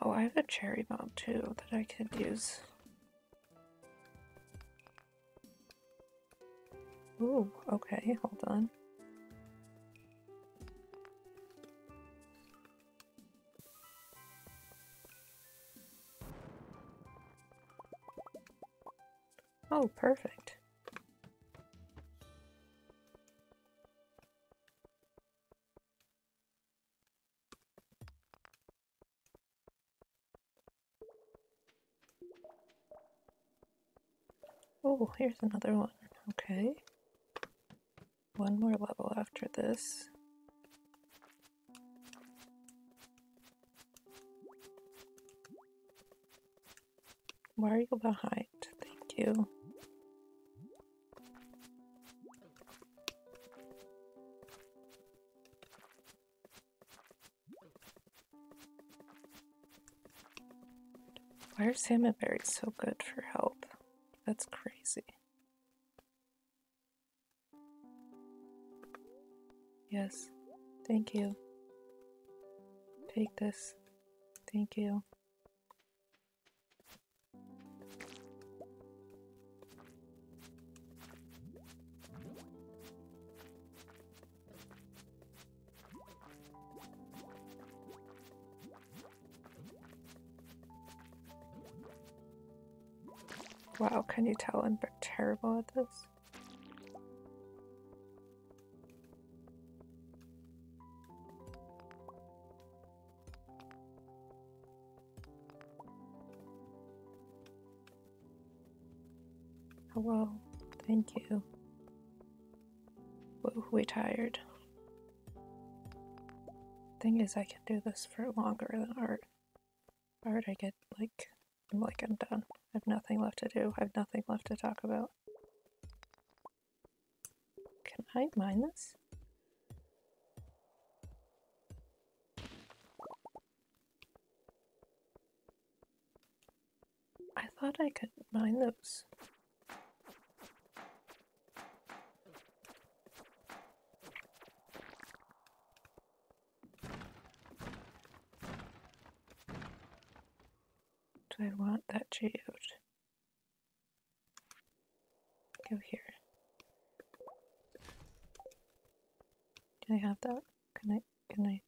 Speaker 1: Oh, I have a cherry bomb too that I could use. Ooh, okay, hold on. Oh, perfect. Oh, here's another one. Okay. One more level after this. Why are you behind? Thank you. Why are salmon berries so good for health? That's crazy. Yes, thank you. Take this. Thank you. Wow, can you tell I'm terrible at this? Hello, thank you. Woo, we tired. Thing is, I can do this for longer than art. Art, I get like, I'm like, I'm done. I have nothing left to do. I have nothing left to talk about. Can I mine this? I thought I could mine those. I want that geode? Go here. Can I have that? Can I? Can I?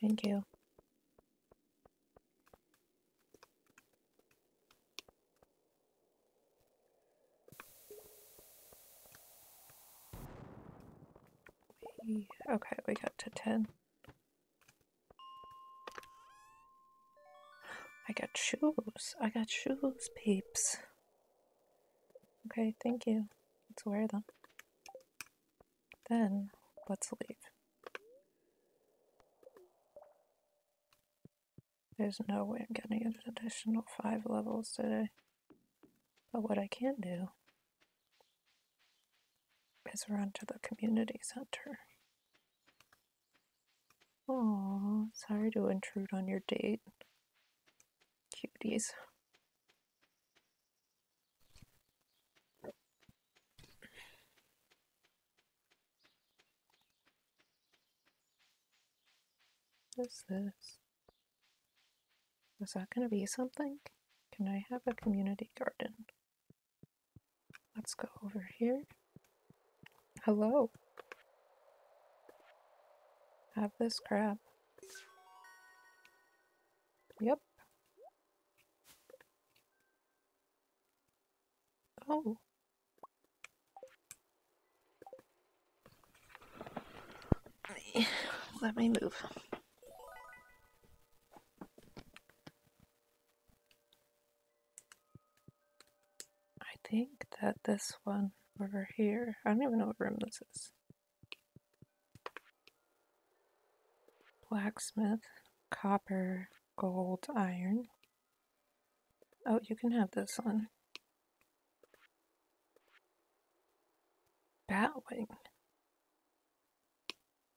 Speaker 1: Thank you. Okay, we got to 10. I got shoes. I got shoes, peeps. Okay, thank you. Let's wear them. Then, let's leave. There's no way I'm getting an additional five levels today. But what I can do is run to the community center. Oh, sorry to intrude on your date. Cuties. What's this? Was that going to be something? Can I have a community garden? Let's go over here. Hello. Have this crab. Yep. Oh. Let me move. I think that this one over here, I don't even know what room this is. Blacksmith, copper, gold, iron. Oh, you can have this one. Batwing.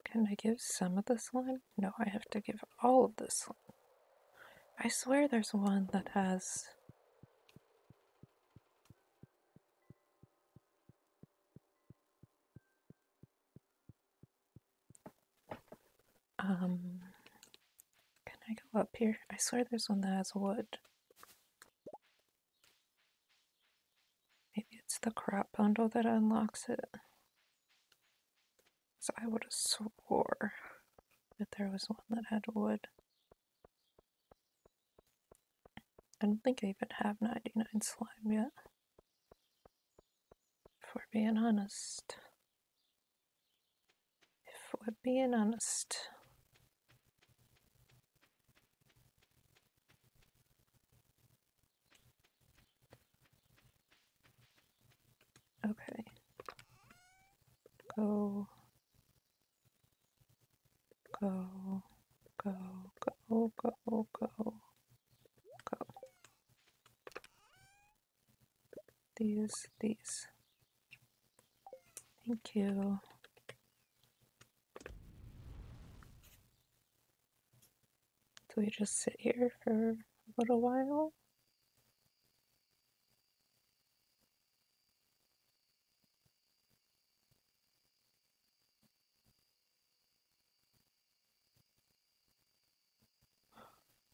Speaker 1: Can I give some of this one? No, I have to give all of this one. I swear there's one that has. Um, can I go up here? I swear there's one that has wood. Maybe it's the crop bundle that unlocks it. So I would have swore that there was one that had wood. I don't think I even have 99 slime yet. If we're being honest. If we're being honest. Okay. Go. Go. Go. Go. Go. Go. Go. These. These. Thank you. Do we just sit here for a little while?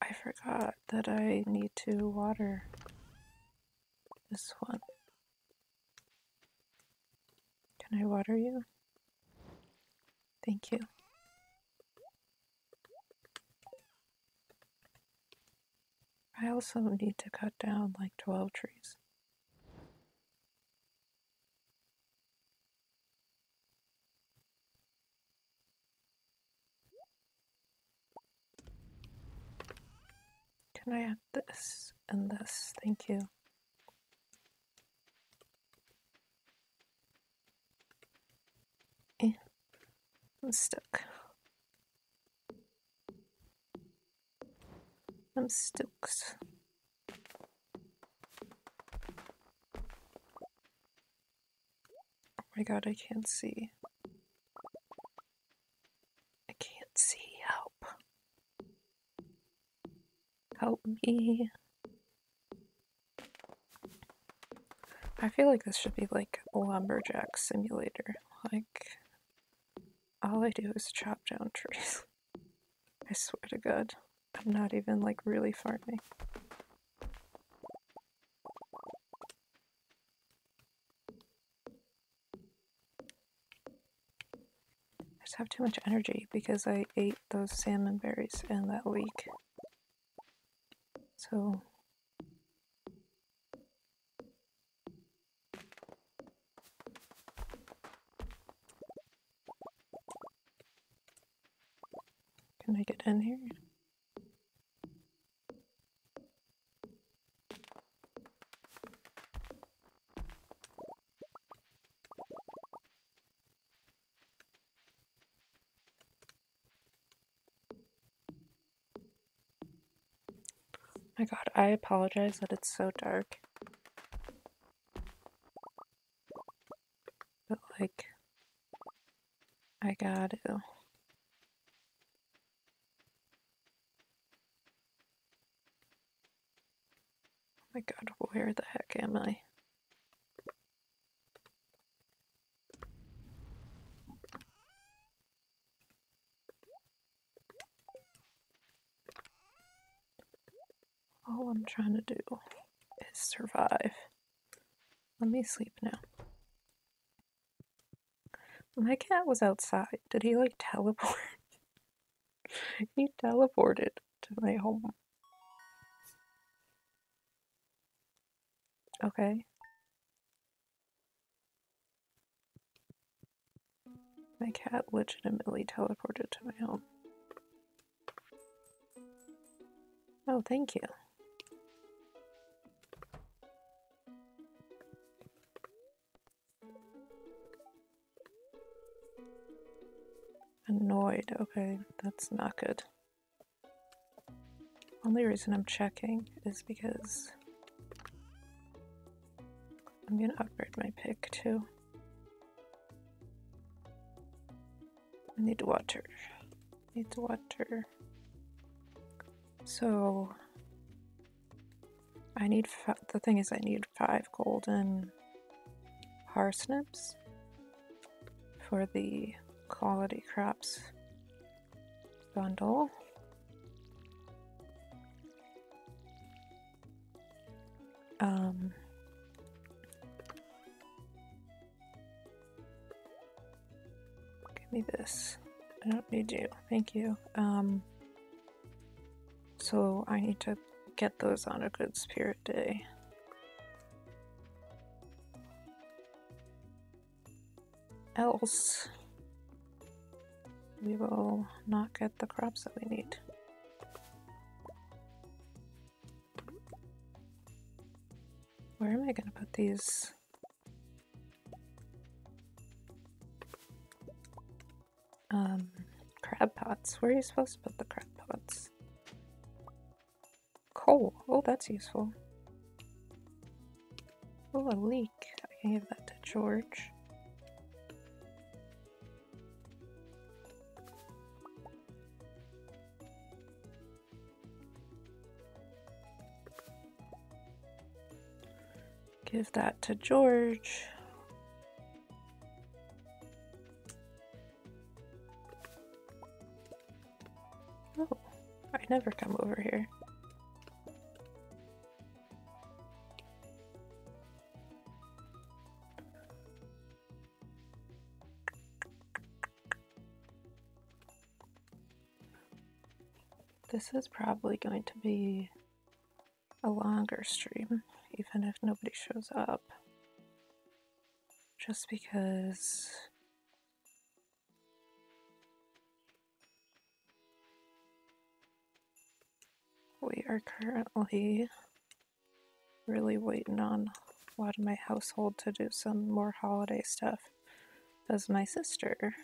Speaker 1: I forgot that I need to water this one. Can I water you? Thank you. I also need to cut down like 12 trees. Can I add this and this? Thank you. Eh, I'm stuck. I'm stuck. Oh my god, I can't see. I can't see. Help me. I feel like this should be like a lumberjack simulator. Like, all I do is chop down trees. I swear to God. I'm not even like really farming. I just have too much energy because I ate those salmon berries in that week. So Can I get in here? My god, I apologize that it's so dark. But, like, I gotta. Oh my god, where the heck am I? All I'm trying to do is survive. Let me sleep now. My cat was outside. Did he like teleport? he teleported to my home. Okay. My cat legitimately teleported to my home. Oh, thank you. Okay, that's not good. Only reason I'm checking is because I'm gonna upgrade my pick too. I need water. Need water. So I need the thing is I need five golden parsnips for the quality crops bundle. Um, give me this. I don't need you. Thank you. Um, so I need to get those on a good spirit day. Else, we will not get the crops that we need. Where am I going to put these? Um, crab pots. Where are you supposed to put the crab pots? Coal. Oh, that's useful. Oh, a leek. I can give that to George. Give that to George. Oh, I never come over here. This is probably going to be a longer stream even if nobody shows up. Just because we are currently really waiting on a lot of my household to do some more holiday stuff. because my sister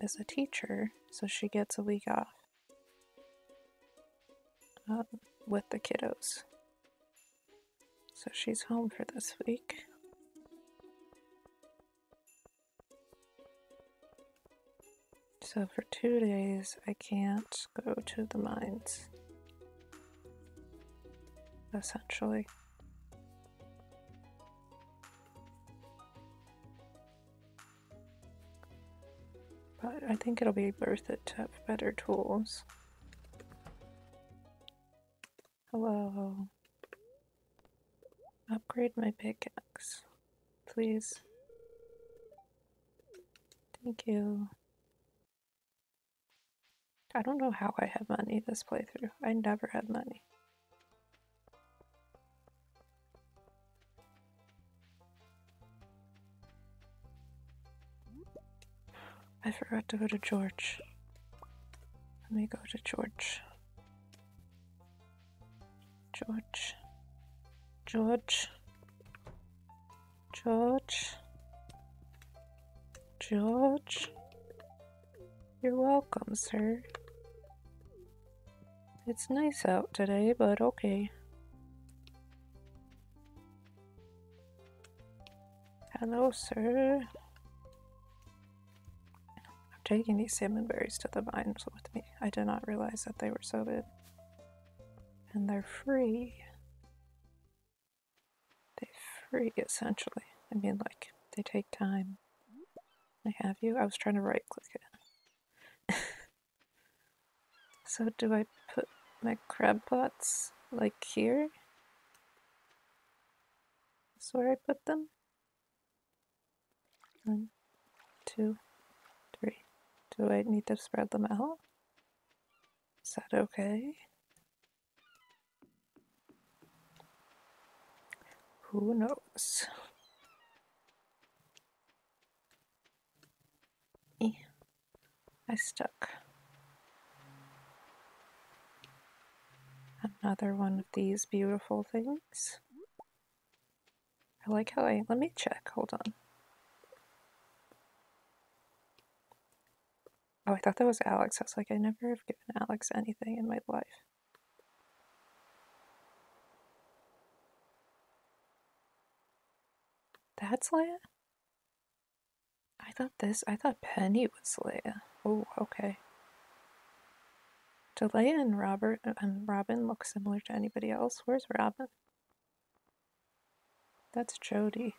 Speaker 1: is a teacher, so she gets a week off um, with the kiddos. So she's home for this week. So for two days, I can't go to the mines. Essentially. But I think it'll be worth it to have better tools. Hello. Upgrade my pickaxe, please. Thank you. I don't know how I have money this playthrough. I never had money. I forgot to go to George. Let me go to George. George. George. George. George. You're welcome, sir. It's nice out today, but okay. Hello, sir. I'm taking these salmon berries to the vines with me. I did not realize that they were so good. And they're free free, essentially. I mean, like, they take time. I have you? I was trying to right click it. so, do I put my crab pots, like, here? That's where I put them? One, two, three. Do I need to spread them out? Is that okay? Who knows? I stuck. Another one of these beautiful things. I like how I. Let me check. Hold on. Oh, I thought that was Alex. I was like, I never have given Alex anything in my life. That's Leah? I thought this, I thought Penny was Leah. Oh, okay. Do Leah and Robert and Robin look similar to anybody else? Where's Robin? That's Jodi.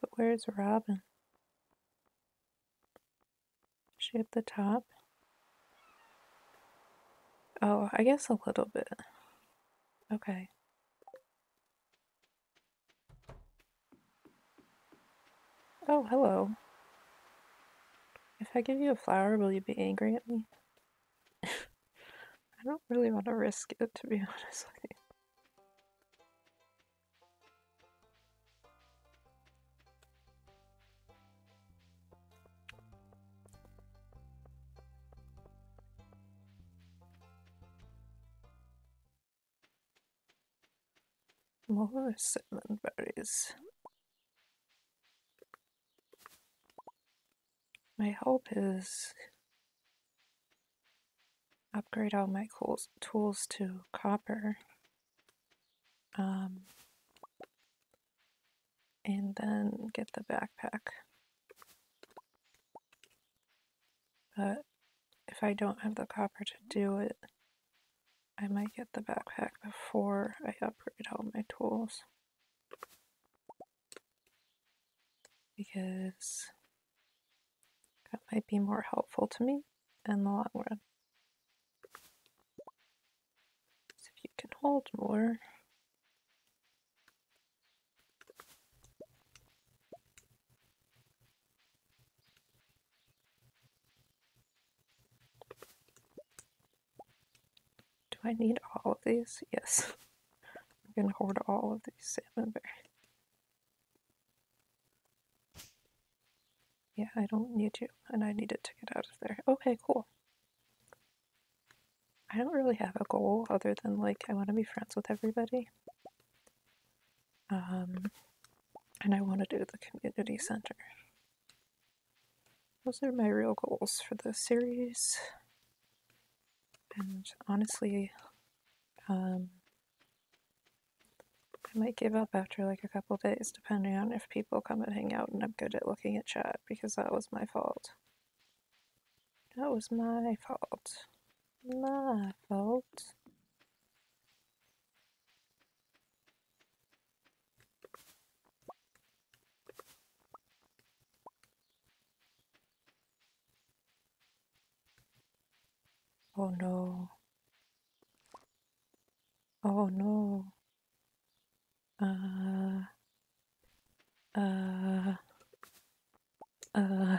Speaker 1: But where's Robin? Is she at the top? Oh, I guess a little bit. Okay. Oh, hello. If I give you a flower, will you be angry at me? I don't really want to risk it, to be honest with you. More cinnamon berries. My hope is upgrade all my tools to copper. Um, and then get the backpack. But if I don't have the copper to do it, I might get the backpack before I upgrade all my tools. Because that might be more helpful to me in the long run. So if you can hold more. Do I need all of these? Yes. I'm gonna hoard all of these salmon berries. Yeah, I don't need you, and I needed to get out of there. Okay, cool. I don't really have a goal other than like I want to be friends with everybody. Um, and I want to do the community center. Those are my real goals for the series. And honestly, um, I might give up after like a couple days, depending on if people come and hang out and I'm good at looking at chat, because that was my fault. That was my fault. My fault. Oh no. Oh no. Uh. Uh. Uh.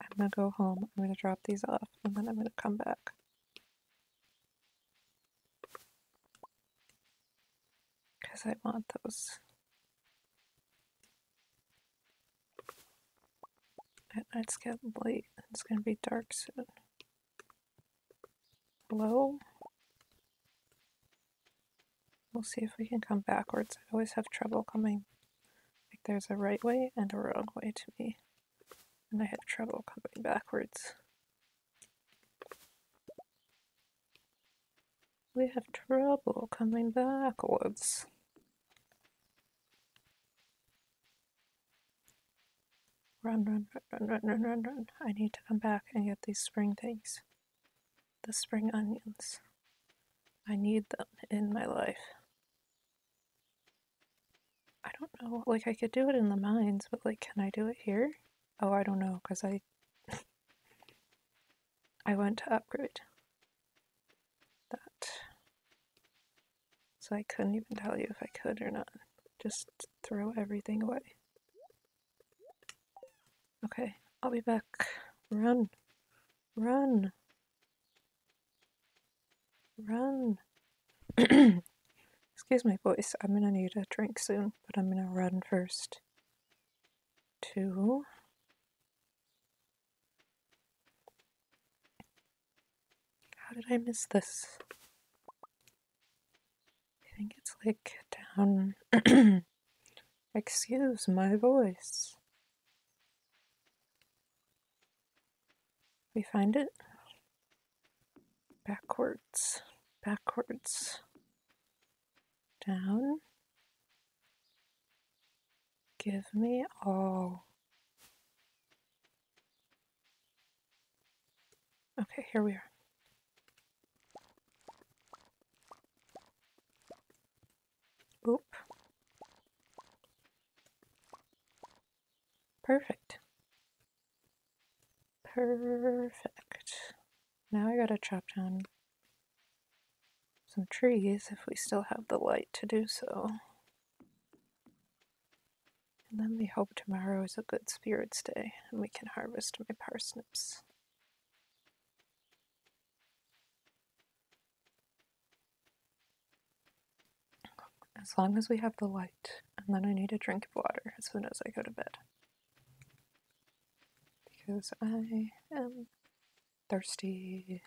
Speaker 1: I'm gonna go home. I'm gonna drop these off and then I'm gonna come back. Because I want those. And it's getting late. It's gonna be dark soon. Hello? We'll see if we can come backwards. I always have trouble coming. Like there's a right way and a wrong way to me. And I had trouble coming backwards. We have trouble coming backwards. Run, run, run, run, run, run, run. I need to come back and get these spring things. The spring onions. I need them in my life. I don't know. Like, I could do it in the mines, but, like, can I do it here? Oh, I don't know, because I. I went to upgrade that. So I couldn't even tell you if I could or not. Just throw everything away. Okay, I'll be back. Run. Run. Run. Excuse my voice. I'm gonna need a drink soon, but I'm gonna run first. Two. How did I miss this? I think it's like down. Excuse my voice. We find it? Backwards, backwards, down. Give me all. Okay, here we are. Oop. Perfect. Perfect. Now I gotta chop down some trees if we still have the light to do so. And then we hope tomorrow is a good spirits day and we can harvest my parsnips. As long as we have the light, and then I need a drink of water as soon as I go to bed. Because I am thirsty.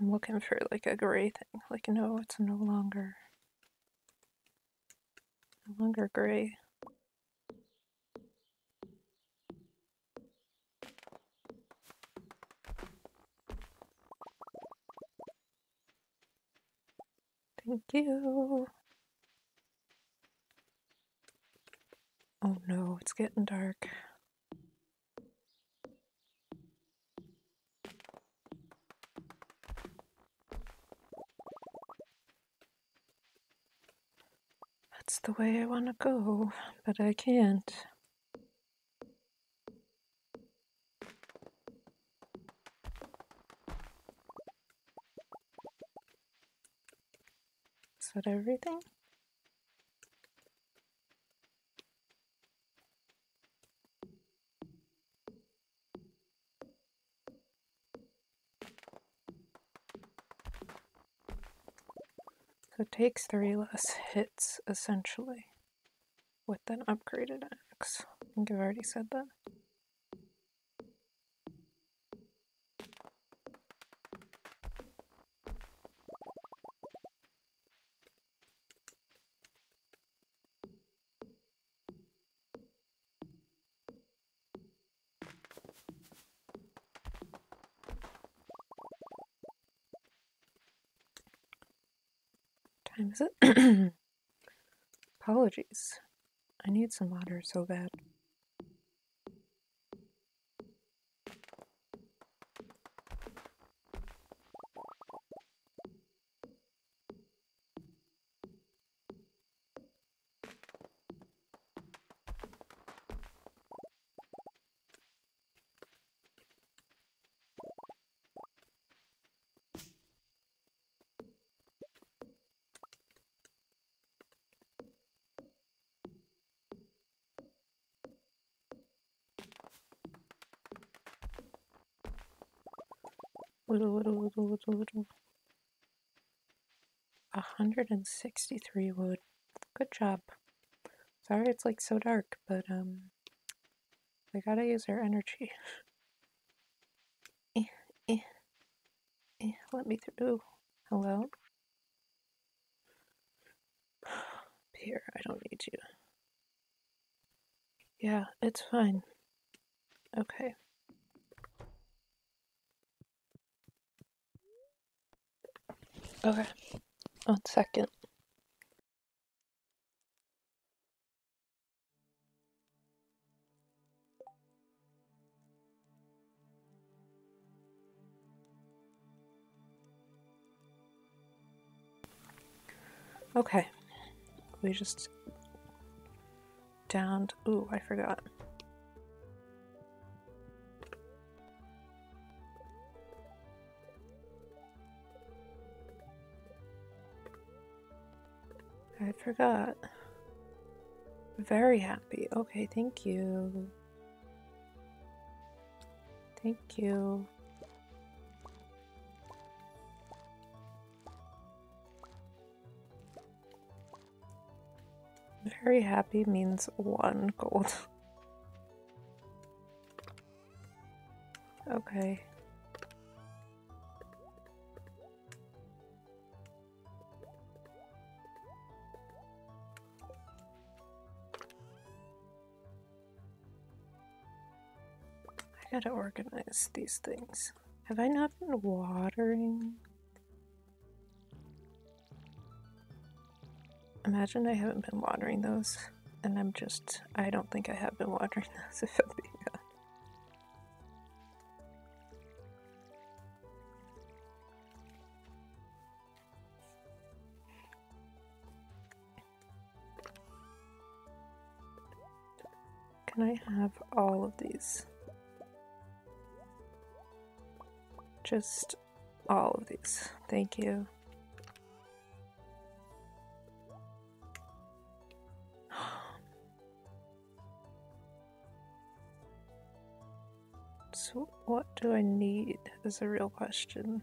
Speaker 1: I'm looking for like a gray thing. Like, no, it's no longer. No longer gray. Thank you. Oh no, it's getting dark. That's the way I want to go, but I can't. Is that everything? Takes three less hits essentially with an upgraded axe. I think I've already said that. Is it? Apologies. I need some water so bad. 163 wood. Good job. Sorry it's like so dark, but um we gotta use our energy. Eh, eh, eh, let me through. Hello? Here, I don't need you. Yeah, it's fine. Okay. Okay. One second. Okay. We just downed. Ooh, I forgot. Forgot. Very happy. Okay, thank you. Thank you. Very happy means one gold. okay. Gotta organize these things. Have I not been watering? Imagine I haven't been watering those, and I'm just. I don't think I have been watering those if I'm being honest. Can I have all of these? Just all of these. Thank you. So, what do I need is a real question.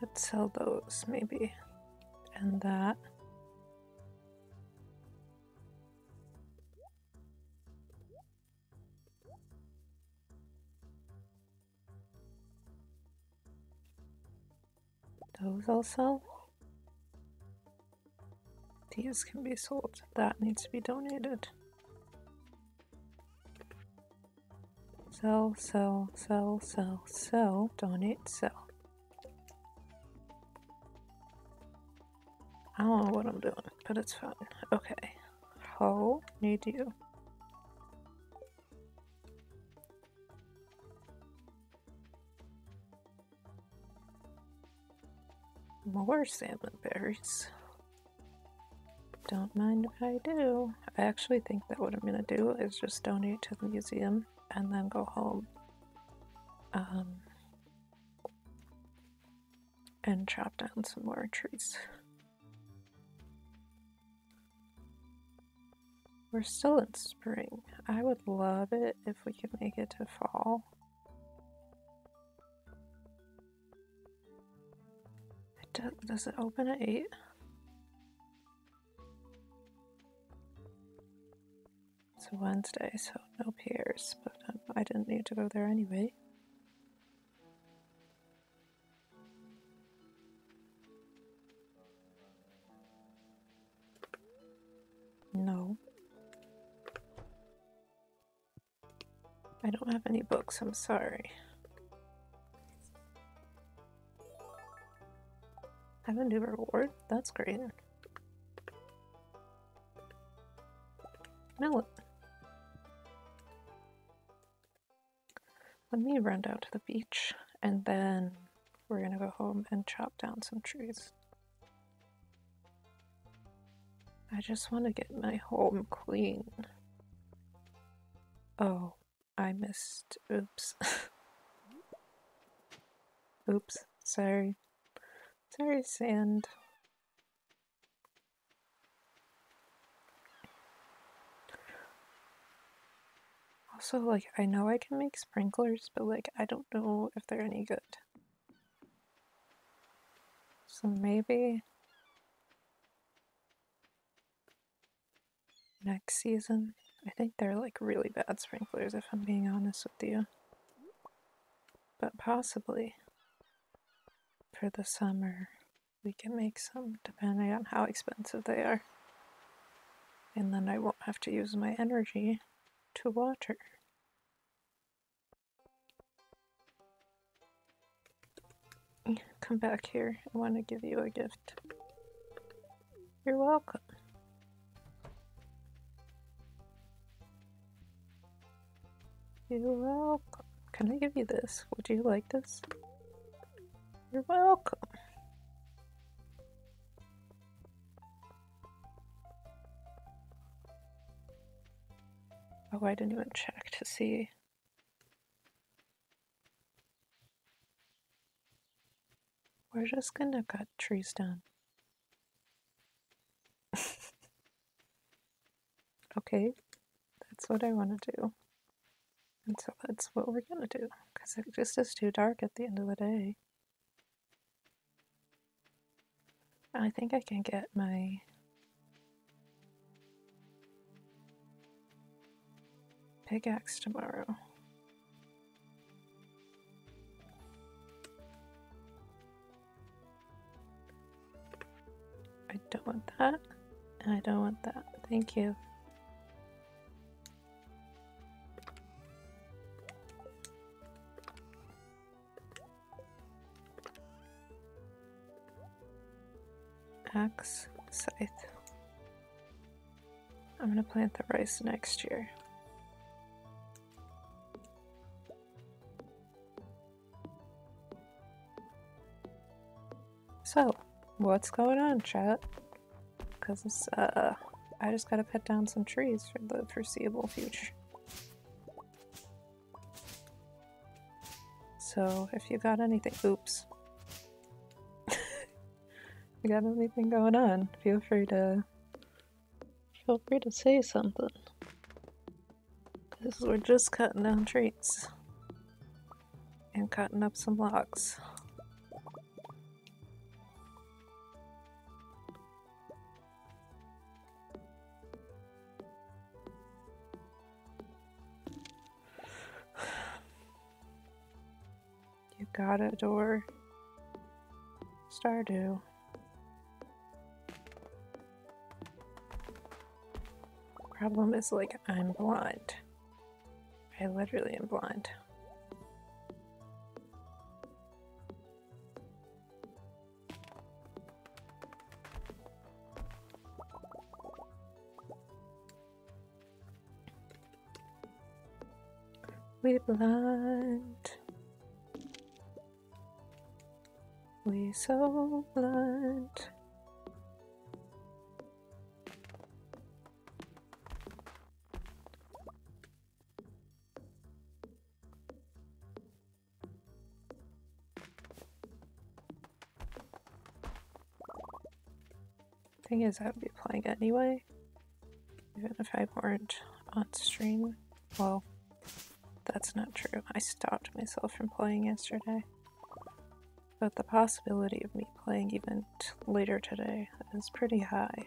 Speaker 1: Let's sell those, maybe. And that. Those sell. These can be sold. That needs to be donated. Sell, sell, sell, sell, sell, donate, sell. I don't know what I'm doing, but it's fine. Okay. How need you? More salmon berries. Don't mind if I do. I actually think that what I'm gonna do is just donate to the museum and then go home. Um, and chop down some more trees. We're still in spring. I would love it if we could make it to fall. Does it open at 8? It's a Wednesday, so no Pierre's, but um, I didn't need to go there anyway. No. I don't have any books, I'm sorry. I have a new reward? That's great. Melon. Let me run down to the beach and then we're gonna go home and chop down some trees. I just want to get my home clean. Oh, I missed. Oops. Oops. Sorry. Sorry, sand. Also, like, I know I can make sprinklers, but, like, I don't know if they're any good. So maybe next season. I think they're like really bad sprinklers, if I'm being honest with you. But possibly for the summer, we can make some depending on how expensive they are. And then I won't have to use my energy to water. Come back here. I want to give you a gift. You're welcome. You're welcome. Can I give you this? Would you like this? You're welcome. Oh, I didn't even check to see. We're just gonna cut trees down. okay, that's what I want to do. And so that's what we're gonna do. Because it just is too dark at the end of the day. I think I can get my pickaxe tomorrow. I don't want that, I don't want that. Thank you. Axe, scythe. I'm gonna plant the rice next year. So, what's going on, chat? Because uh, I just gotta cut down some trees for the foreseeable future. So, if you got anything, oops. You got anything going on, feel free to feel free to say something. Because we're just cutting down trees and cutting up some logs. You got a door. Stardew. Problem is, like, I'm blind. I literally am blind. We blind. We so blind. Thing is, I would be playing anyway, even if I weren't on stream. Well, that's not true. I stopped myself from playing yesterday. But the possibility of me playing even later today is pretty high.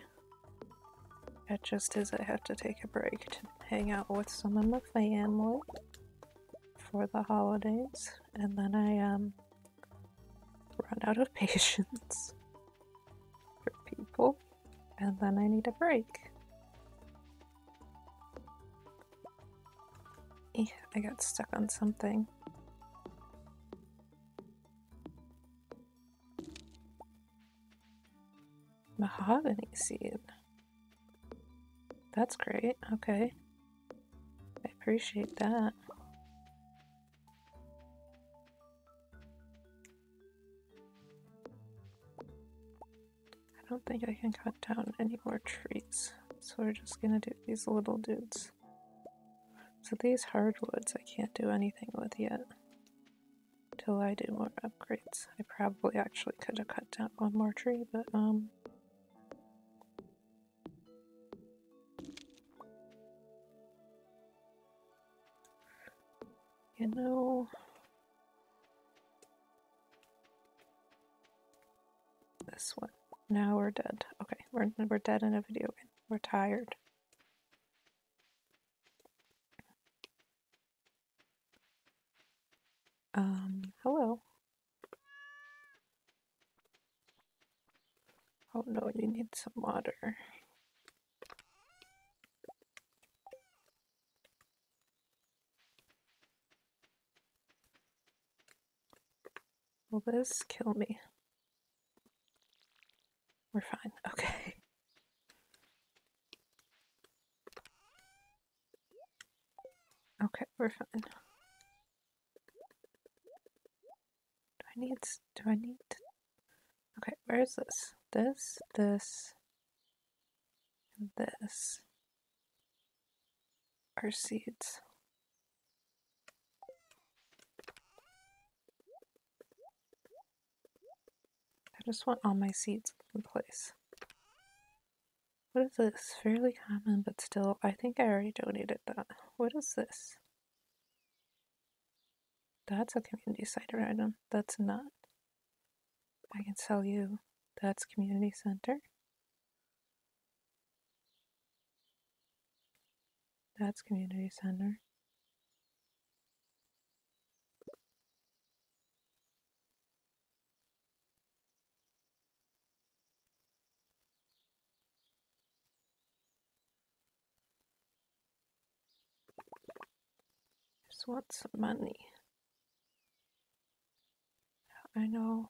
Speaker 1: It just is, I have to take a break to hang out with some of my family for the holidays, and then I um run out of patience and then I need a break. Eh, I got stuck on something. Mahogany seed. That's great. Okay. I appreciate that. Can cut down any more trees. So we're just gonna do these little dudes. So these hardwoods I can't do anything with yet. Till I do more upgrades. I probably actually could have cut down one more tree, but um You know, Now we're dead. Okay, we're we're dead in a video game. We're tired. Um, hello. Oh no, you need some water. Will this kill me? We're fine. Okay. Okay, we're fine. Do I need. Do I need? Okay, where is this? This, this, and this are seeds. I just want all my seeds in place. What is this? Fairly common, but still, I think I already donated that. What is this? That's a community center item. That's not. I can sell you. That's community center. That's community center. Some money. I know.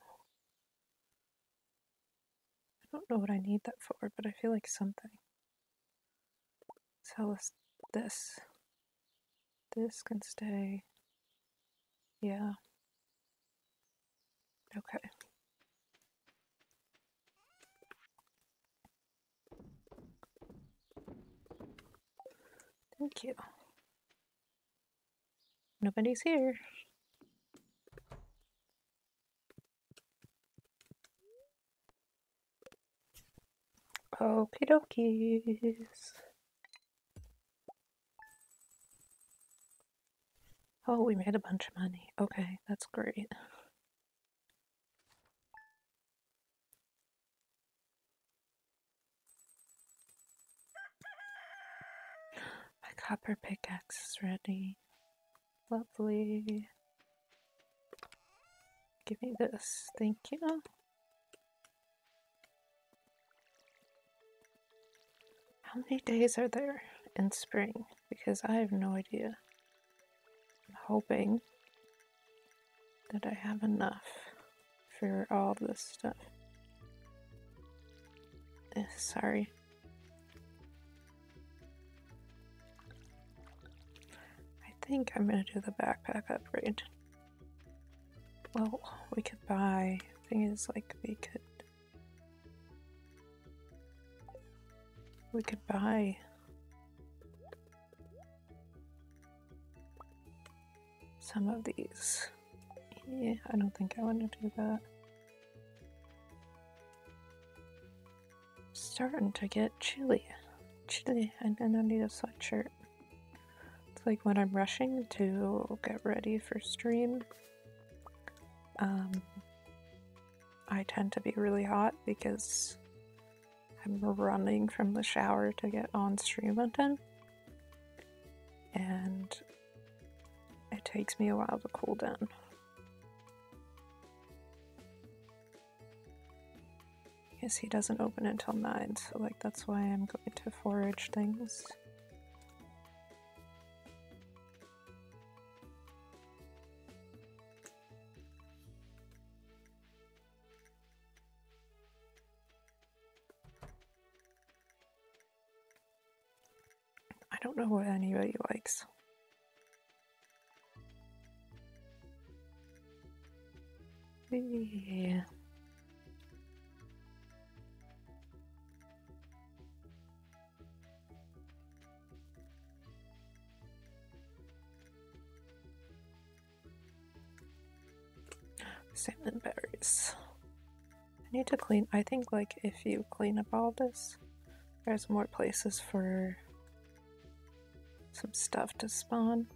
Speaker 1: I don't know what I need that for, but I feel like something. Sell us this. This can stay. Yeah. Okay. Thank you. Nobody's here. Okie dokies. Oh, we made a bunch of money. Okay, that's great. My copper pickaxe is ready. Lovely. Give me this. Thank you. How many days are there in spring? Because I have no idea. I'm hoping that I have enough for all this stuff. Eh, sorry. Think I'm gonna do the backpack upgrade. Well, we could buy. Thing is, like, we could. We could buy. Some of these. Yeah, I don't think I want to do that. Starting to get chilly. Chilly, and then I need a sweatshirt. Like when I'm rushing to get ready for stream. Um, I tend to be really hot because I'm running from the shower to get on stream on time. And it takes me a while to cool down. Yes, he doesn't open until 9, so like that's why I'm going to forage things. Know what anybody likes. Yeah. Salmon berries. I need to clean. I think, like, if you clean up all this, there's more places for some stuff to spawn.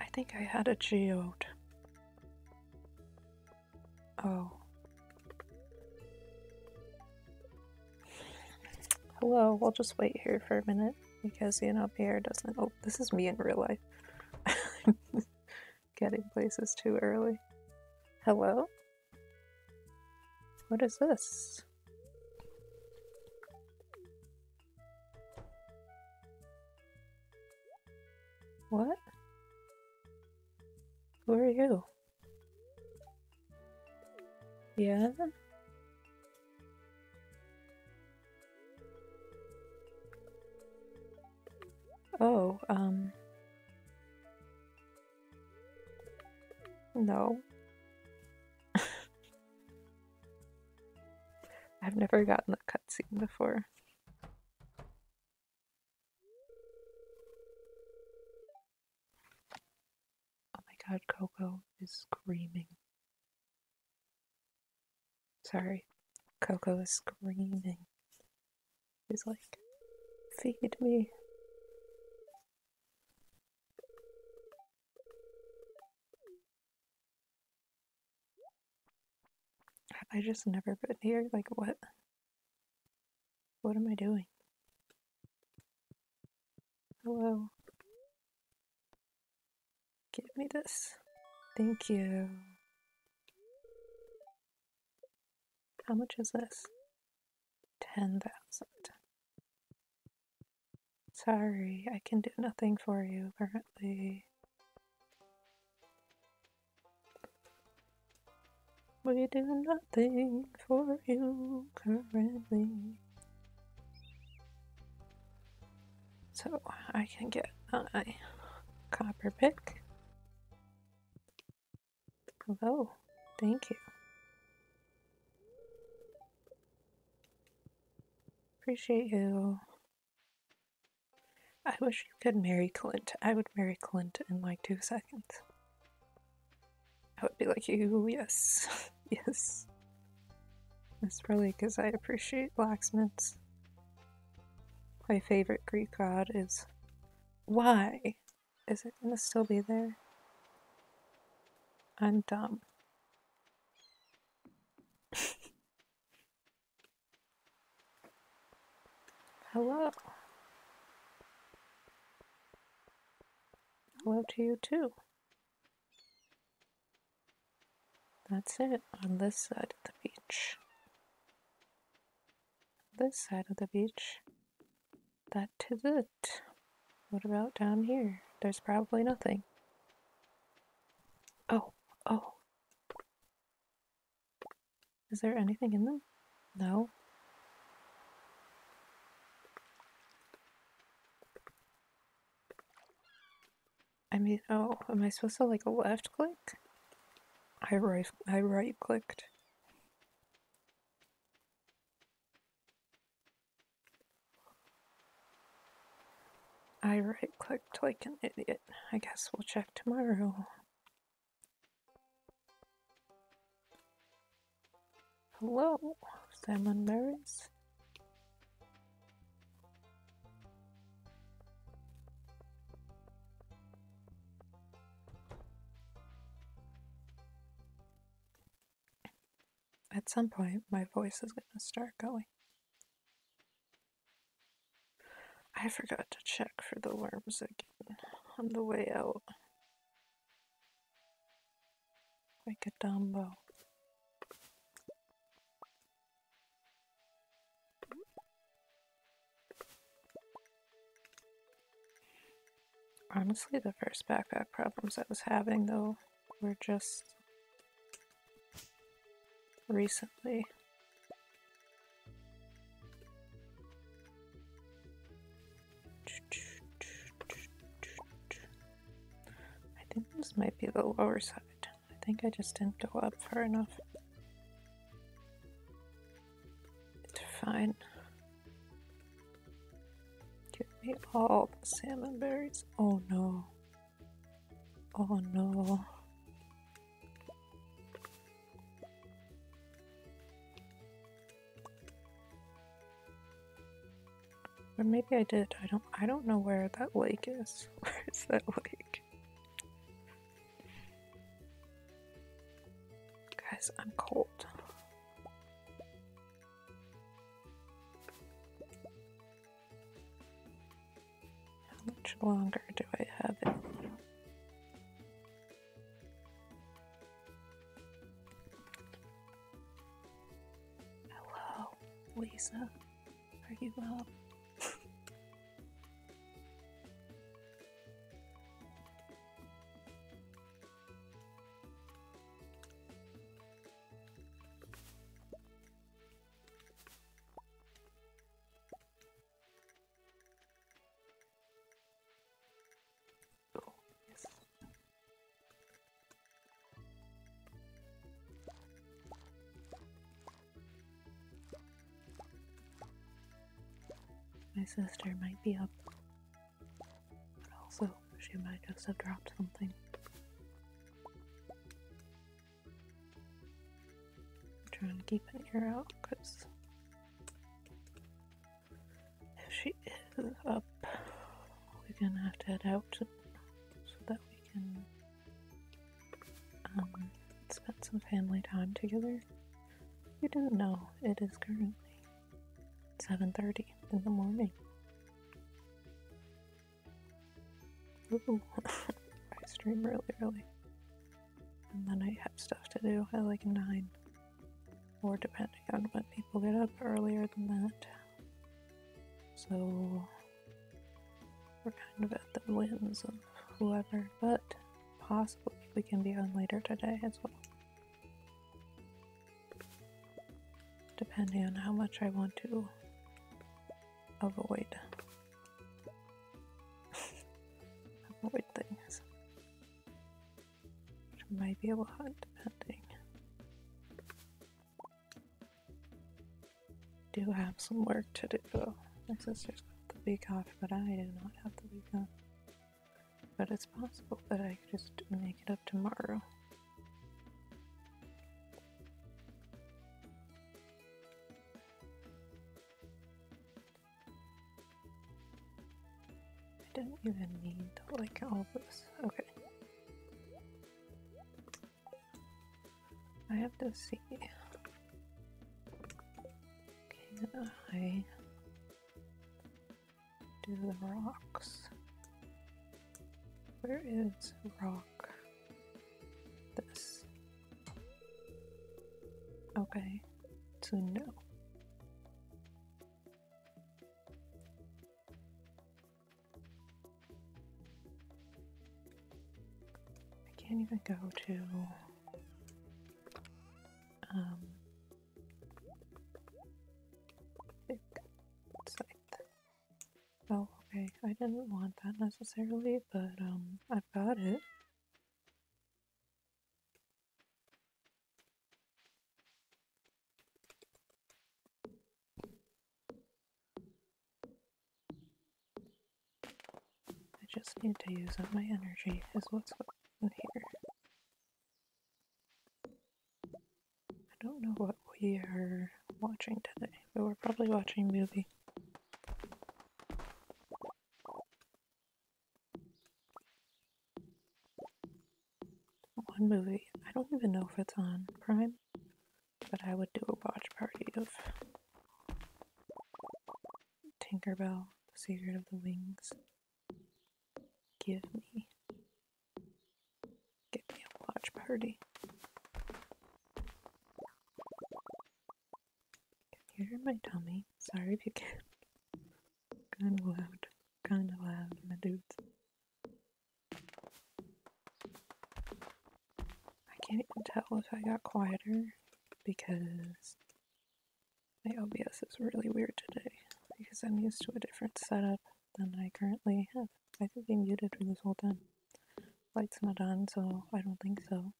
Speaker 1: I think I had a geode. Oh. Hello, we'll just wait here for a minute because you know Pierre doesn't. Oh, this is me in real life. Getting places too early. Hello? What is this? What? Who are you? Yeah? Oh, um... No. I've never gotten a cutscene before. God, Coco is screaming. Sorry, Coco is screaming. He's like, feed me. Have I just never been here? Like, what? What am I doing? Hello. Give me this. Thank you. How much is this? 10,000. Sorry, I can do nothing for you currently. We do nothing for you currently. So I can get my copper pick. Hello, thank you. Appreciate you. I wish you could marry Clint. I would marry Clint in like two seconds. I would be like, you, yes, yes. That's probably because I appreciate blacksmiths. My favorite Greek god is. Why? Is it gonna still be there? I'm dumb. Hello. Hello to you too. That's it on this side of the beach. This side of the beach. That is it. What about down here? There's probably nothing. Oh, oh. Is there anything in them? No. I mean, oh, am I supposed to like a left click? I right, I right clicked. I right clicked like an idiot. I guess we'll check tomorrow. Hello, salmon berries. At some point, my voice is going to start going. I forgot to check for the worms again on the way out. Like a Dumbo. Honestly, the first backpack problems I was having, though, were just recently. I think this might be the lower side. I think I just didn't go up far enough. It's fine. Me all the salmon berries. Oh no. Oh no. Or maybe I did. I don't I don't know where that lake is. Where is that lake? Guys, I'm cold. Much longer do I have it? Hello, Lisa. Are you up? Sister might be up. But also, she might just have dropped something. I'm trying to keep an ear out because if she is up, we're gonna have to head out so that we can um, spend some family time together. You didn't know it is currently 7:30 in the morning. Ooh, I stream really early. And then I have stuff to do at like 9. Or depending on when people get up earlier than that. So we're kind of at the whims of whoever, but possibly we can be on later today as well. Depending on how much I want to avoid avoid Be a lot depending. Do have some work to do. My sister's got the week off, but I do not have the week off. But it's possible that I could just make it up tomorrow. I don't even need like all this. Okay. I have to see. Can I do the rocks? Where is rock? This. Okay, so no. I can't even go to um. Oh, okay. I didn't want that necessarily, but um I've got it. I just need to use up my energy, is what's in here. I don't know what we are watching today, but we're probably watching a movie. One movie, I don't even know if it's on Prime, but I would do a watch party of Tinkerbell, The Secret of the Wings. Give me, give me a watch party. Can you my tummy? Sorry if you can't. Kind of loud, kind of loud, my dudes. I can't even tell if I got quieter because my OBS is really weird today because I'm used to a different setup than I currently have. I think they muted for this whole time. Light's not on, so I don't think so.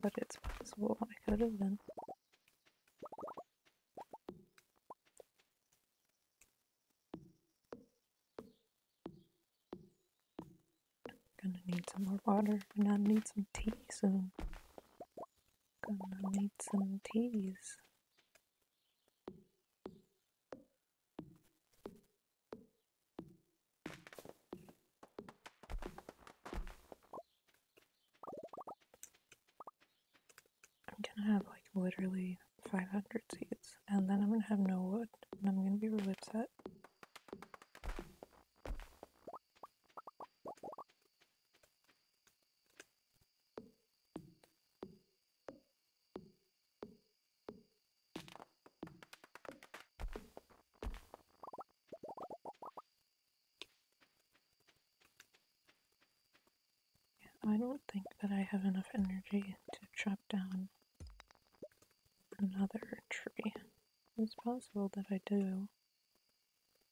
Speaker 1: But it's possible I could have been. Gonna need some more water and I need some tea soon. Gonna need some teas. I'm gonna have like literally 500 seeds and then I'm gonna have no wood and I'm gonna be really upset. I don't think that I have enough energy to chop down another tree. It's possible that I do.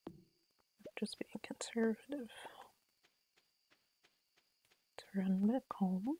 Speaker 1: I'm just being conservative. To run back home.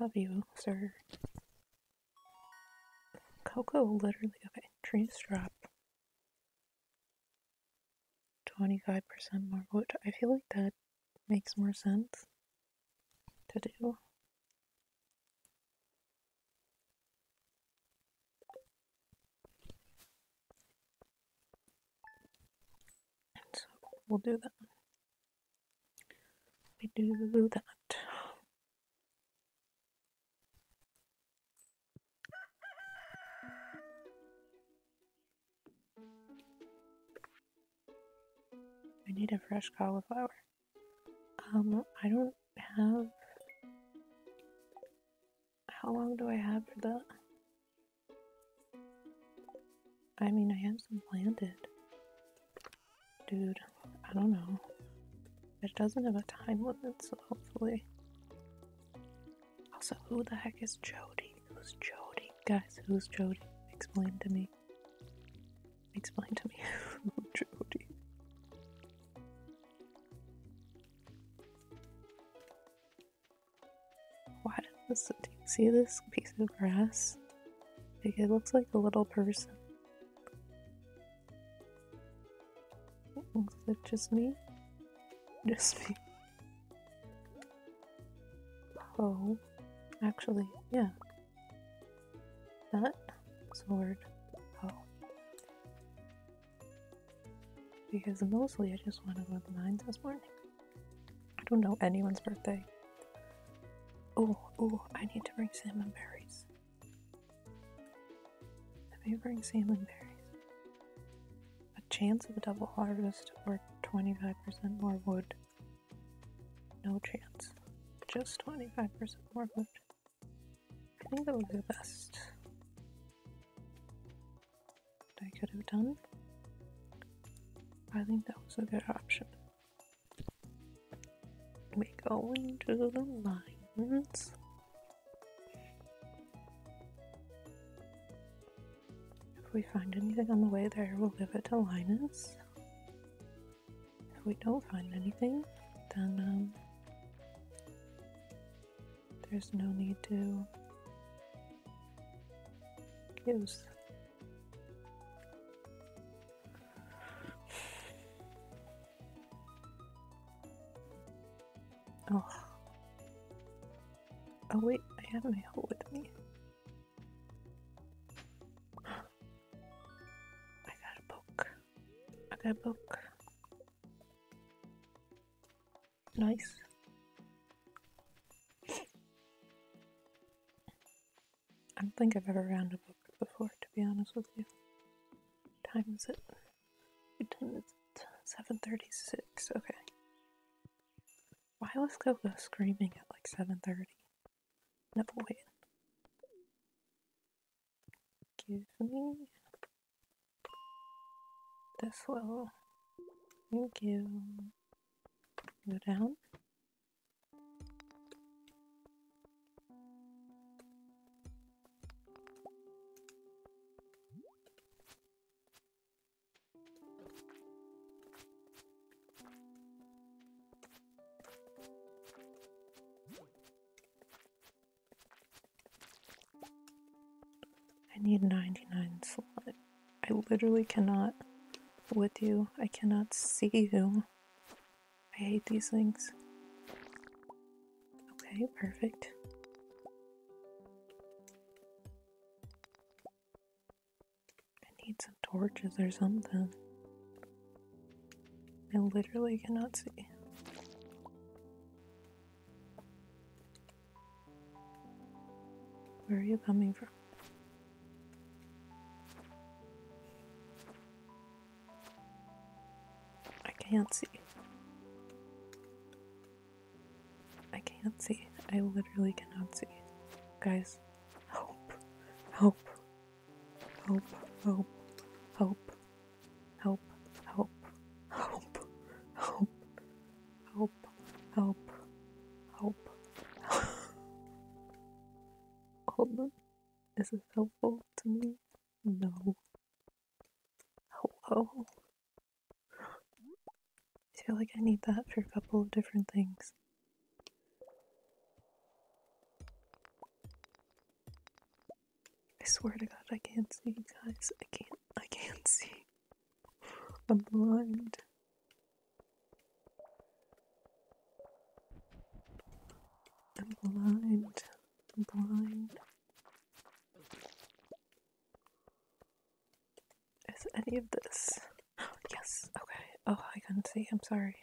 Speaker 1: Love you, sir. Coco literally, okay, trees drop 25% more wood. I feel like that makes more sense to do. We'll do that. We do that. Fresh cauliflower. Um, I don't have. How long do I have for that? I mean, I have some planted. Dude, I don't know. It doesn't have a time limit, so hopefully. Also, who the heck is Jodi? Who's Jodi? Guys, who's Jodi? Explain to me. Explain to me do you see this piece of grass? Like, it looks like a little person. Is it just me? Just me. Oh, actually, yeah. That sword. Oh. Because mostly I just want to go to the mines this morning. I don't know anyone's birthday. Oh, oh, I need to bring salmonberries. Let me bring salmonberries. A chance of a double harvest or 25% more wood. No chance. Just 25% more wood. I think that would be the best I could have done. I think that was a good option. We go into the If we find anything on the way there, we'll give it to Linus. If we don't find anything, then um, there's no need to use. Oh. Oh wait, I have my mail with me. I got a book. I got a book. Nice. I don't think I've ever found a book before, to be honest with you. What time is it? What time is it? 7.36, okay. Why was Coco screaming at like 7.30? Wait. Give me this little. Thank you. Go down. Need 99 slot. I literally cannot with you. I cannot see you. I hate these things. Okay, perfect. I need some torches or something. I literally cannot see. Where are you coming from? I can't see. I can't see. I literally cannot see. Guys, hope, hope, hope, hope, hope, hope, hope, hope, hope, hope, hope, hope. Hold on. Is this helpful to me? No. Hello. I feel like I need that for a couple of different things. I swear to God, I can't see, you guys. I can't. I can't see. I'm blind. I'm blind. I'm blind. Is any of this? Oh, I couldn't see. I'm sorry.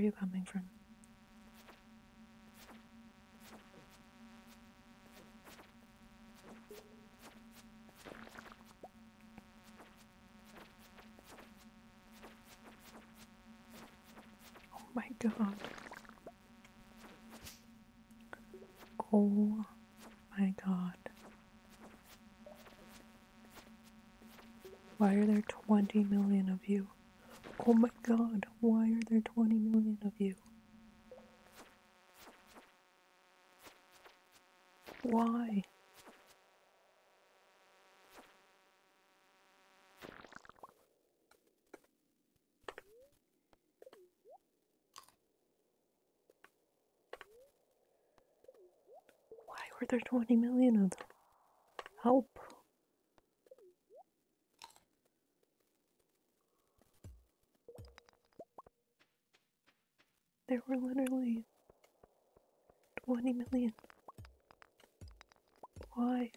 Speaker 1: Are you coming from? Oh my god. Oh my god. Why are there 20 million of you? Oh my god, why are there 20 million of you? Why? Why were there 20 million of them? Help. There were literally 20 million. Why?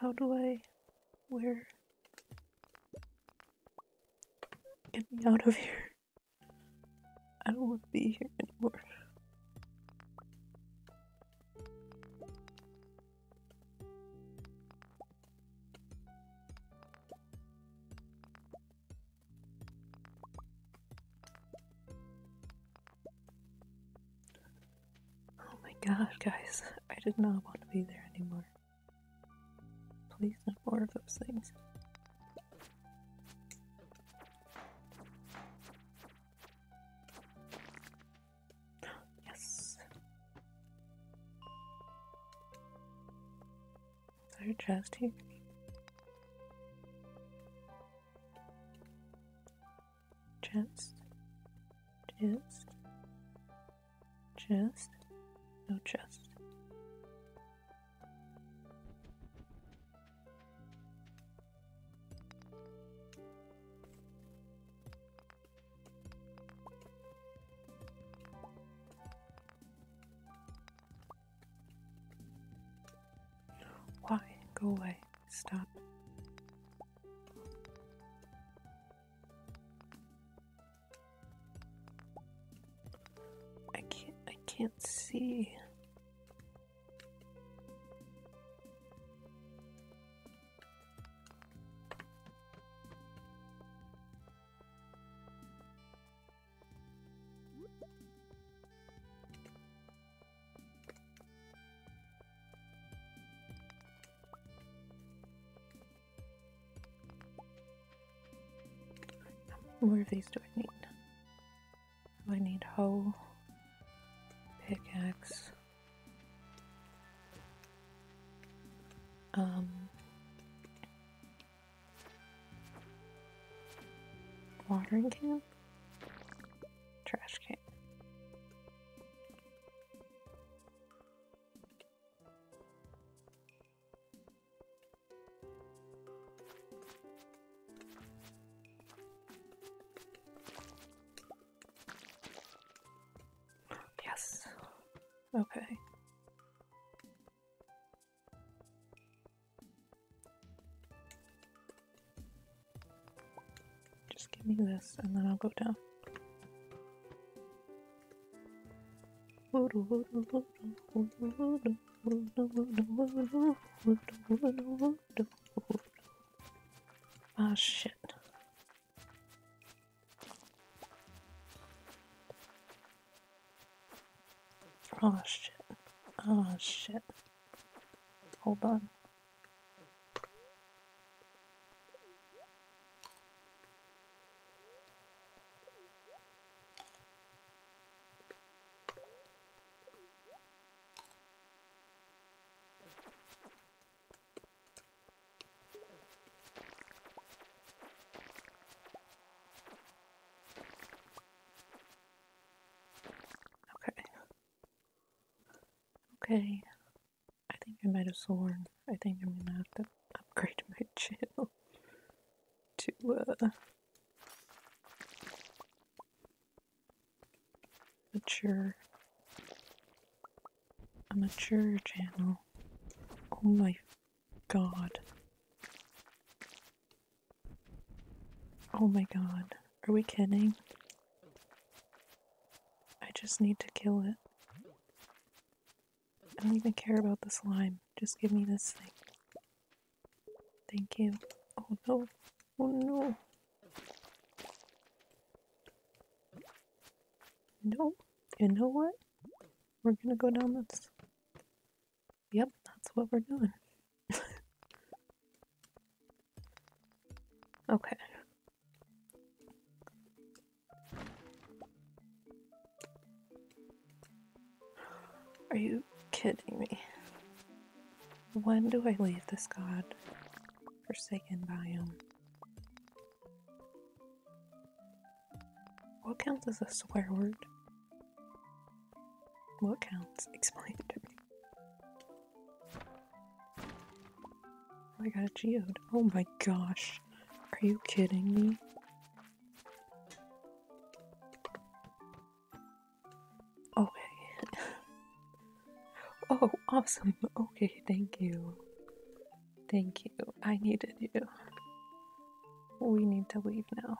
Speaker 1: How do I. Where? Get me out of here. I don't want to be here away. Stop. I can't I can't see. What of these do I need? I need hoe, pickaxe, um, watering can, Okay. Just give me this and then I'll go down. Ah, shit. Oh, shit. Oh, shit. Hold on. Okay. Okay. I have sworn. I think I'm gonna have to upgrade my channel to uh mature a mature channel. Oh my god. Oh my god. Are we kidding? I just need to kill it. I don't even care about the slime. Just give me this thing. Thank you. Oh no. Oh no. No. You know what? We're gonna go down this. Yep, that's what we're doing. okay. When do I leave this god forsaken biome? What counts as a swear word? What counts? Explain to me. Oh, I got a geode. Oh my gosh. Are you kidding me? Okay. Oh, awesome. Okay, thank you. Thank you. I needed you. We need to leave now.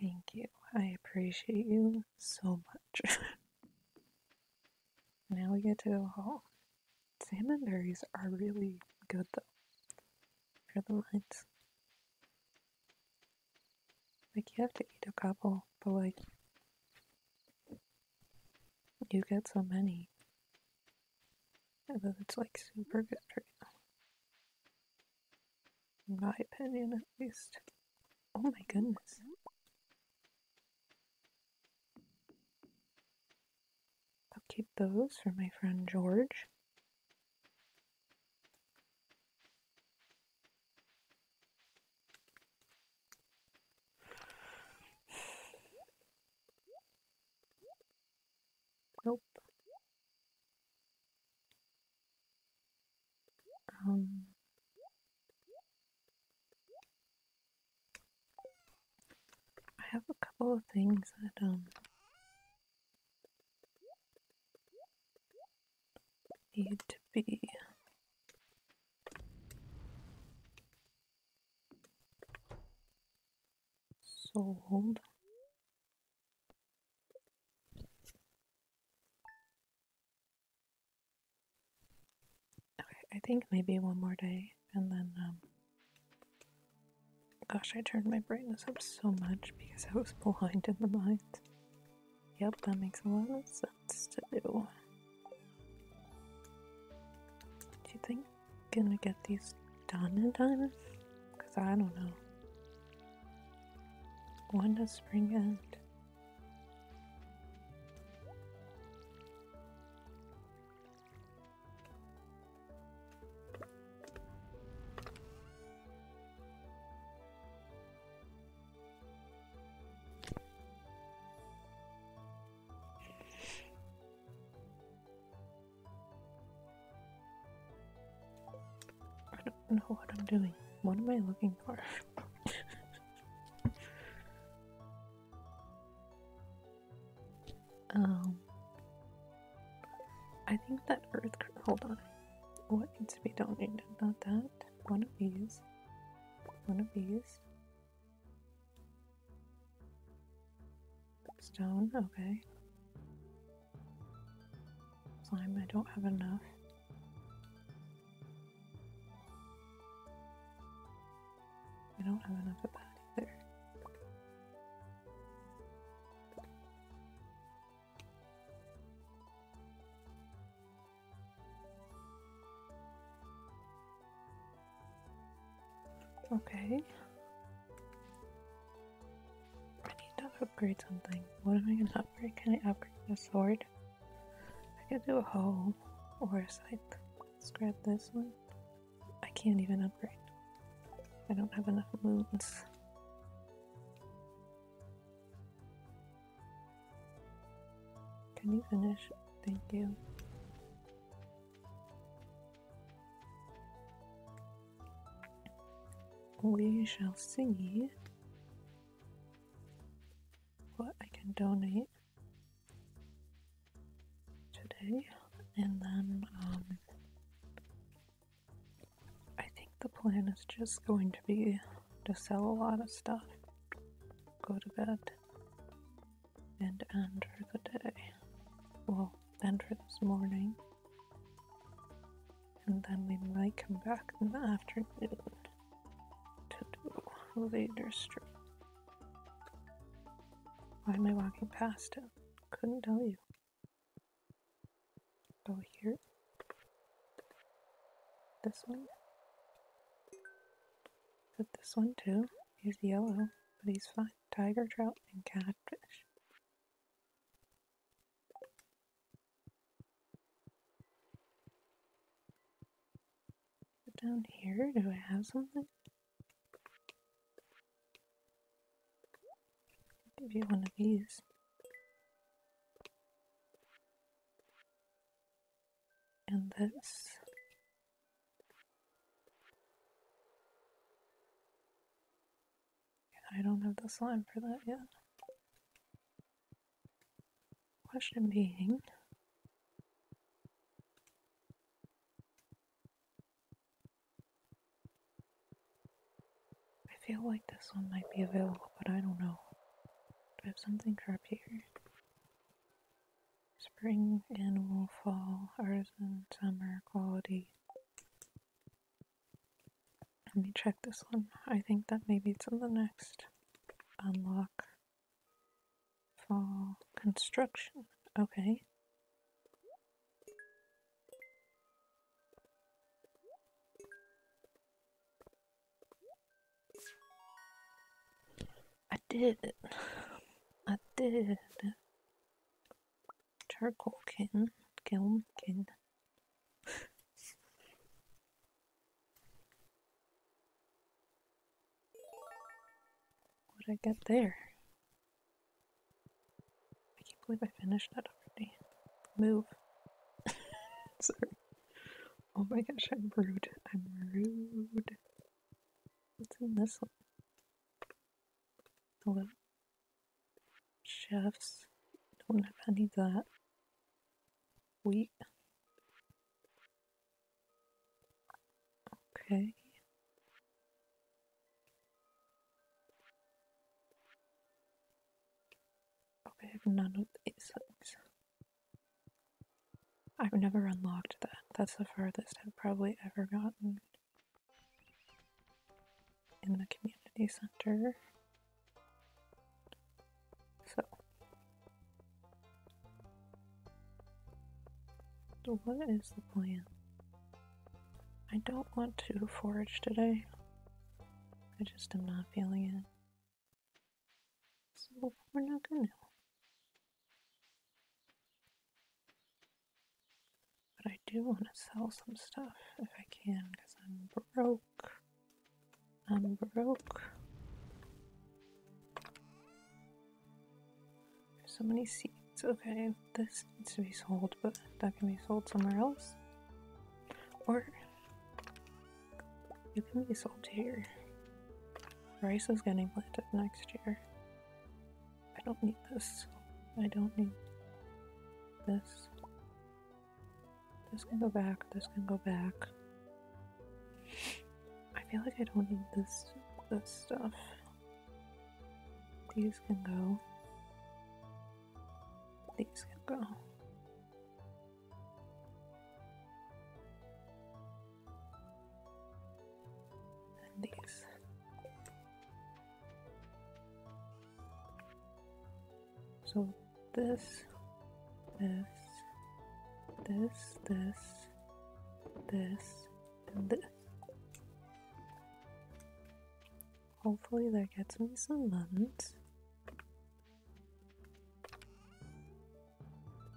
Speaker 1: Thank you. I appreciate you so much. now we get to go home. Salmonberries are really good though. For the mines. Like you have to eat a couple, but like you get so many. Then it's like super good right now. In my opinion at least. Oh my goodness. I'll keep those for my friend George. Nope. Um, I have a couple of things that um need to be sold. Okay, I think maybe one more day and then um gosh I turned my brightness up so much because I was blind in the mind. Yep, that makes a lot of sense to do. Do you think I'm gonna get these done in time? Because I don't know. When does spring end? don't know what I'm doing. What am I looking for? um, I think that earth. Hold on. What needs to be donated? Not that. One of these. One of these. Stone. Okay. Slime. I don't have enough. Don't have enough of that either. Okay. I need to upgrade something. What am I gonna upgrade? Can I upgrade the sword? I could do a hoe or a scythe. Let's grab this one. I can't even upgrade. I don't have enough moons. Can you finish? Thank you. We shall see what I can donate today, and then plan is just going to be to sell a lot of stuff, go to bed, and enter the day. Well, end for this morning, and then we might come back in the afternoon to do later stream. Why am I walking past it? Couldn't tell you. Go here. This one. Is this one too? He's yellow, but he's fine. Tiger, trout, and catfish. Down here, do I have something? Give you one of these. And this. I don't have the slime for that yet. Question being, I feel like this one might be available, but I don't know. Do I have something for here? Spring, animal, fall, artisan, summer, quality. Let me check this one. I think that maybe it's in the next unlock. Fall construction. Okay. I did it. I did. Charcoal kin. Kiln kin. I get there? I can't believe I finished that already. Move. Sorry. Oh my gosh, I'm rude. I'm rude. What's in this one? Hello. Chefs. Don't have any of that. Wheat. Okay. None of these things. I've never unlocked that. That's the furthest I've probably ever gotten in the community center. So, so what is the plan? I don't want to forage today. I just am not feeling it. So we're not gonna. But I do want to sell some stuff if I can because I'm broke. I'm broke. There's so many seeds. Okay, this needs to be sold, but that can be sold somewhere else. Or it can be sold here. Rice is getting planted next year. I don't need this. I don't need this. This can go back. This can go back. I feel like I don't need this this stuff. These can go. these can go. And these. So this, this, this, this, this, and this. Hopefully that gets me some lemons.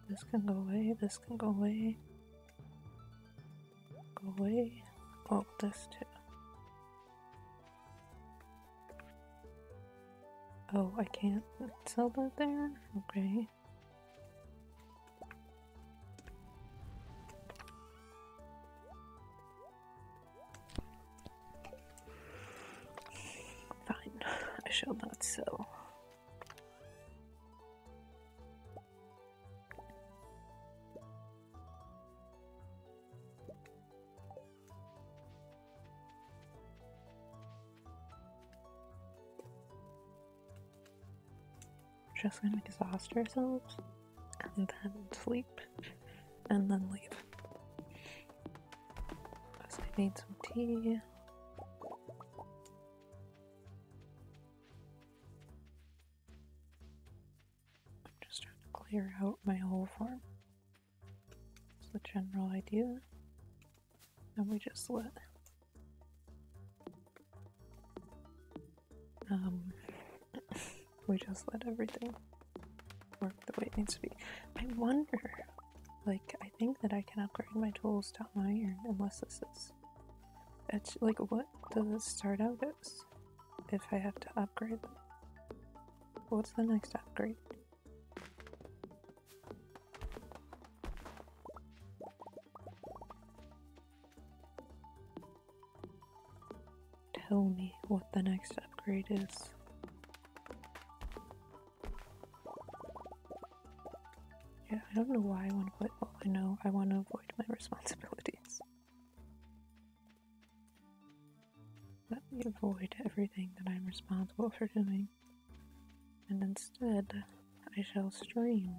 Speaker 1: This can go away, this can go away. Go away. Oh, this too. Oh, I can't sell that there? Okay. Shall not sell. Just gonna exhaust ourselves and then sleep and then leave. Because I need some tea. Clear out my whole farm. That's the general idea. And we just let um we just let everything work the way it needs to be. I wonder like I think that I can upgrade my tools to iron unless this is it's like what does it start out as if I have to upgrade them? What's the next upgrade? What the next upgrade is. Yeah, I don't know why I want to put. Well, I know I want to avoid my responsibilities. Let me avoid everything that I'm responsible for doing. And instead, I shall stream.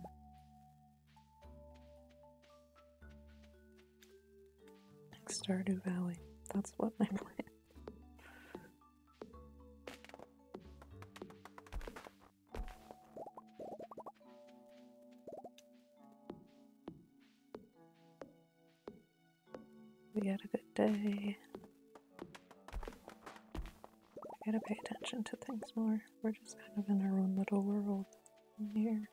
Speaker 1: Stardew Valley. That's what my plan. More. We're just kind of in our own little world here.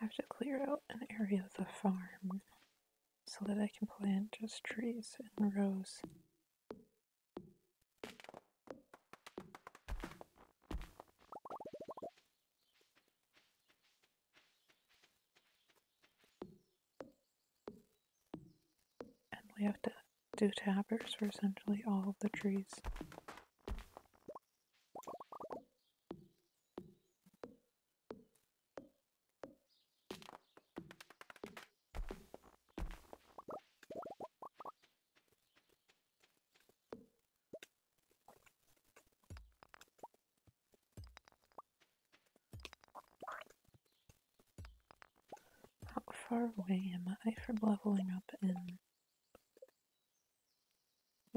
Speaker 1: I have to clear out an area of the farm so that I can plant just trees in rows. And we have to do tappers for essentially all of the trees. How far away am I from leveling up in?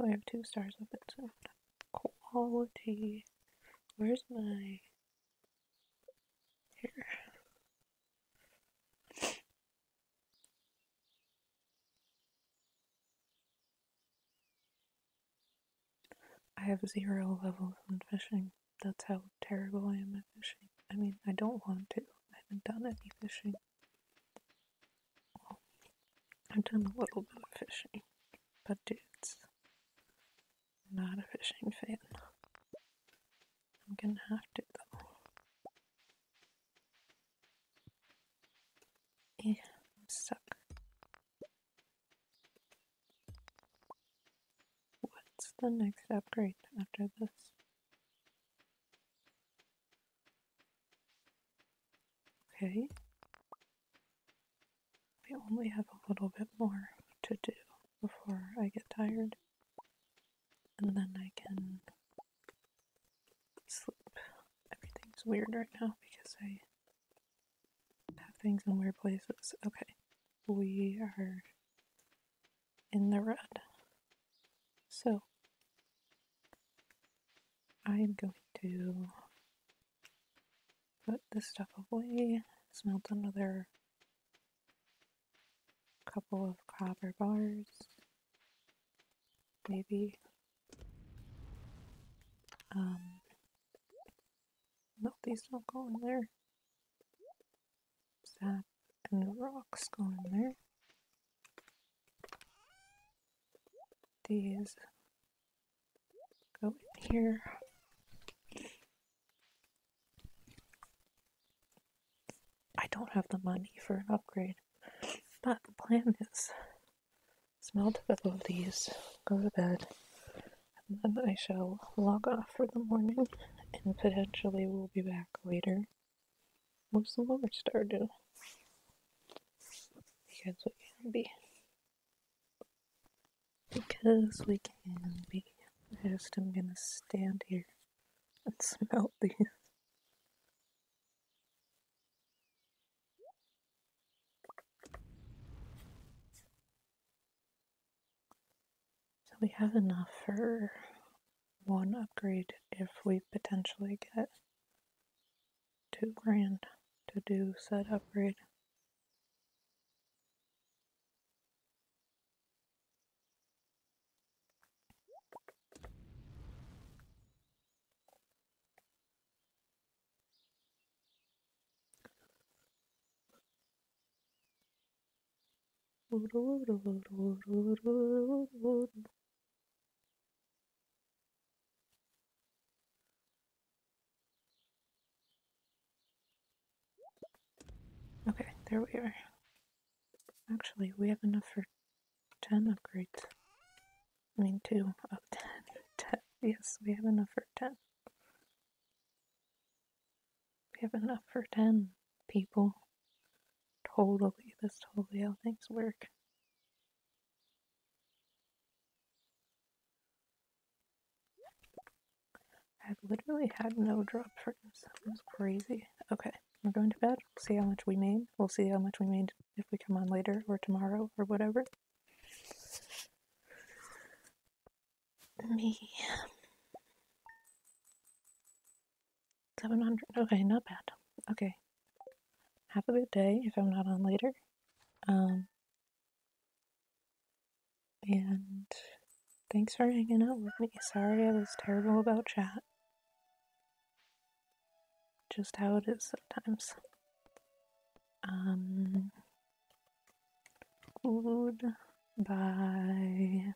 Speaker 1: I have two stars of it, so quality. Where's my here? I have zero levels in fishing. That's how terrible I am at fishing. I mean, I don't want to. I haven't done any fishing. Well, I've done a little bit of fishing, but dudes, not a fishing fan. I'm gonna have to though. Yeah, I'm stuck. What's the next upgrade after this? Okay. We only have a little bit more to do before I get tired. It's weird right now because I have things in weird places. Okay, we are in the red. So, I'm going to put this stuff away, smelt another couple of copper bars, maybe. Um, these don't go in there. Sap and the rocks go in there. These go in here. I don't have the money for an upgrade, but the plan is smelt all of these, go to bed, then I shall log off for the morning, and potentially we'll be back later with some more Stardew. Because we can be. Because we can be. I just am gonna stand here and smelt these. We have enough for one upgrade if we potentially get two grand to do said upgrade. Okay, there we are. Actually, we have enough for 10 upgrades. I mean, 2 of 10. 10. Yes, we have enough for 10. We have enough for 10 people. Totally, that's totally how things work. I've literally had no drop frames. That was crazy. Okay, we're going to bed. We'll see how much we made. We'll see how much we made if we come on later or tomorrow or whatever. Me. 700. Okay, not bad. Okay. Have a good day if I'm not on later. Um, and thanks for hanging out with me. Sorry I was terrible about chat. Just how it is sometimes. Um, goodbye.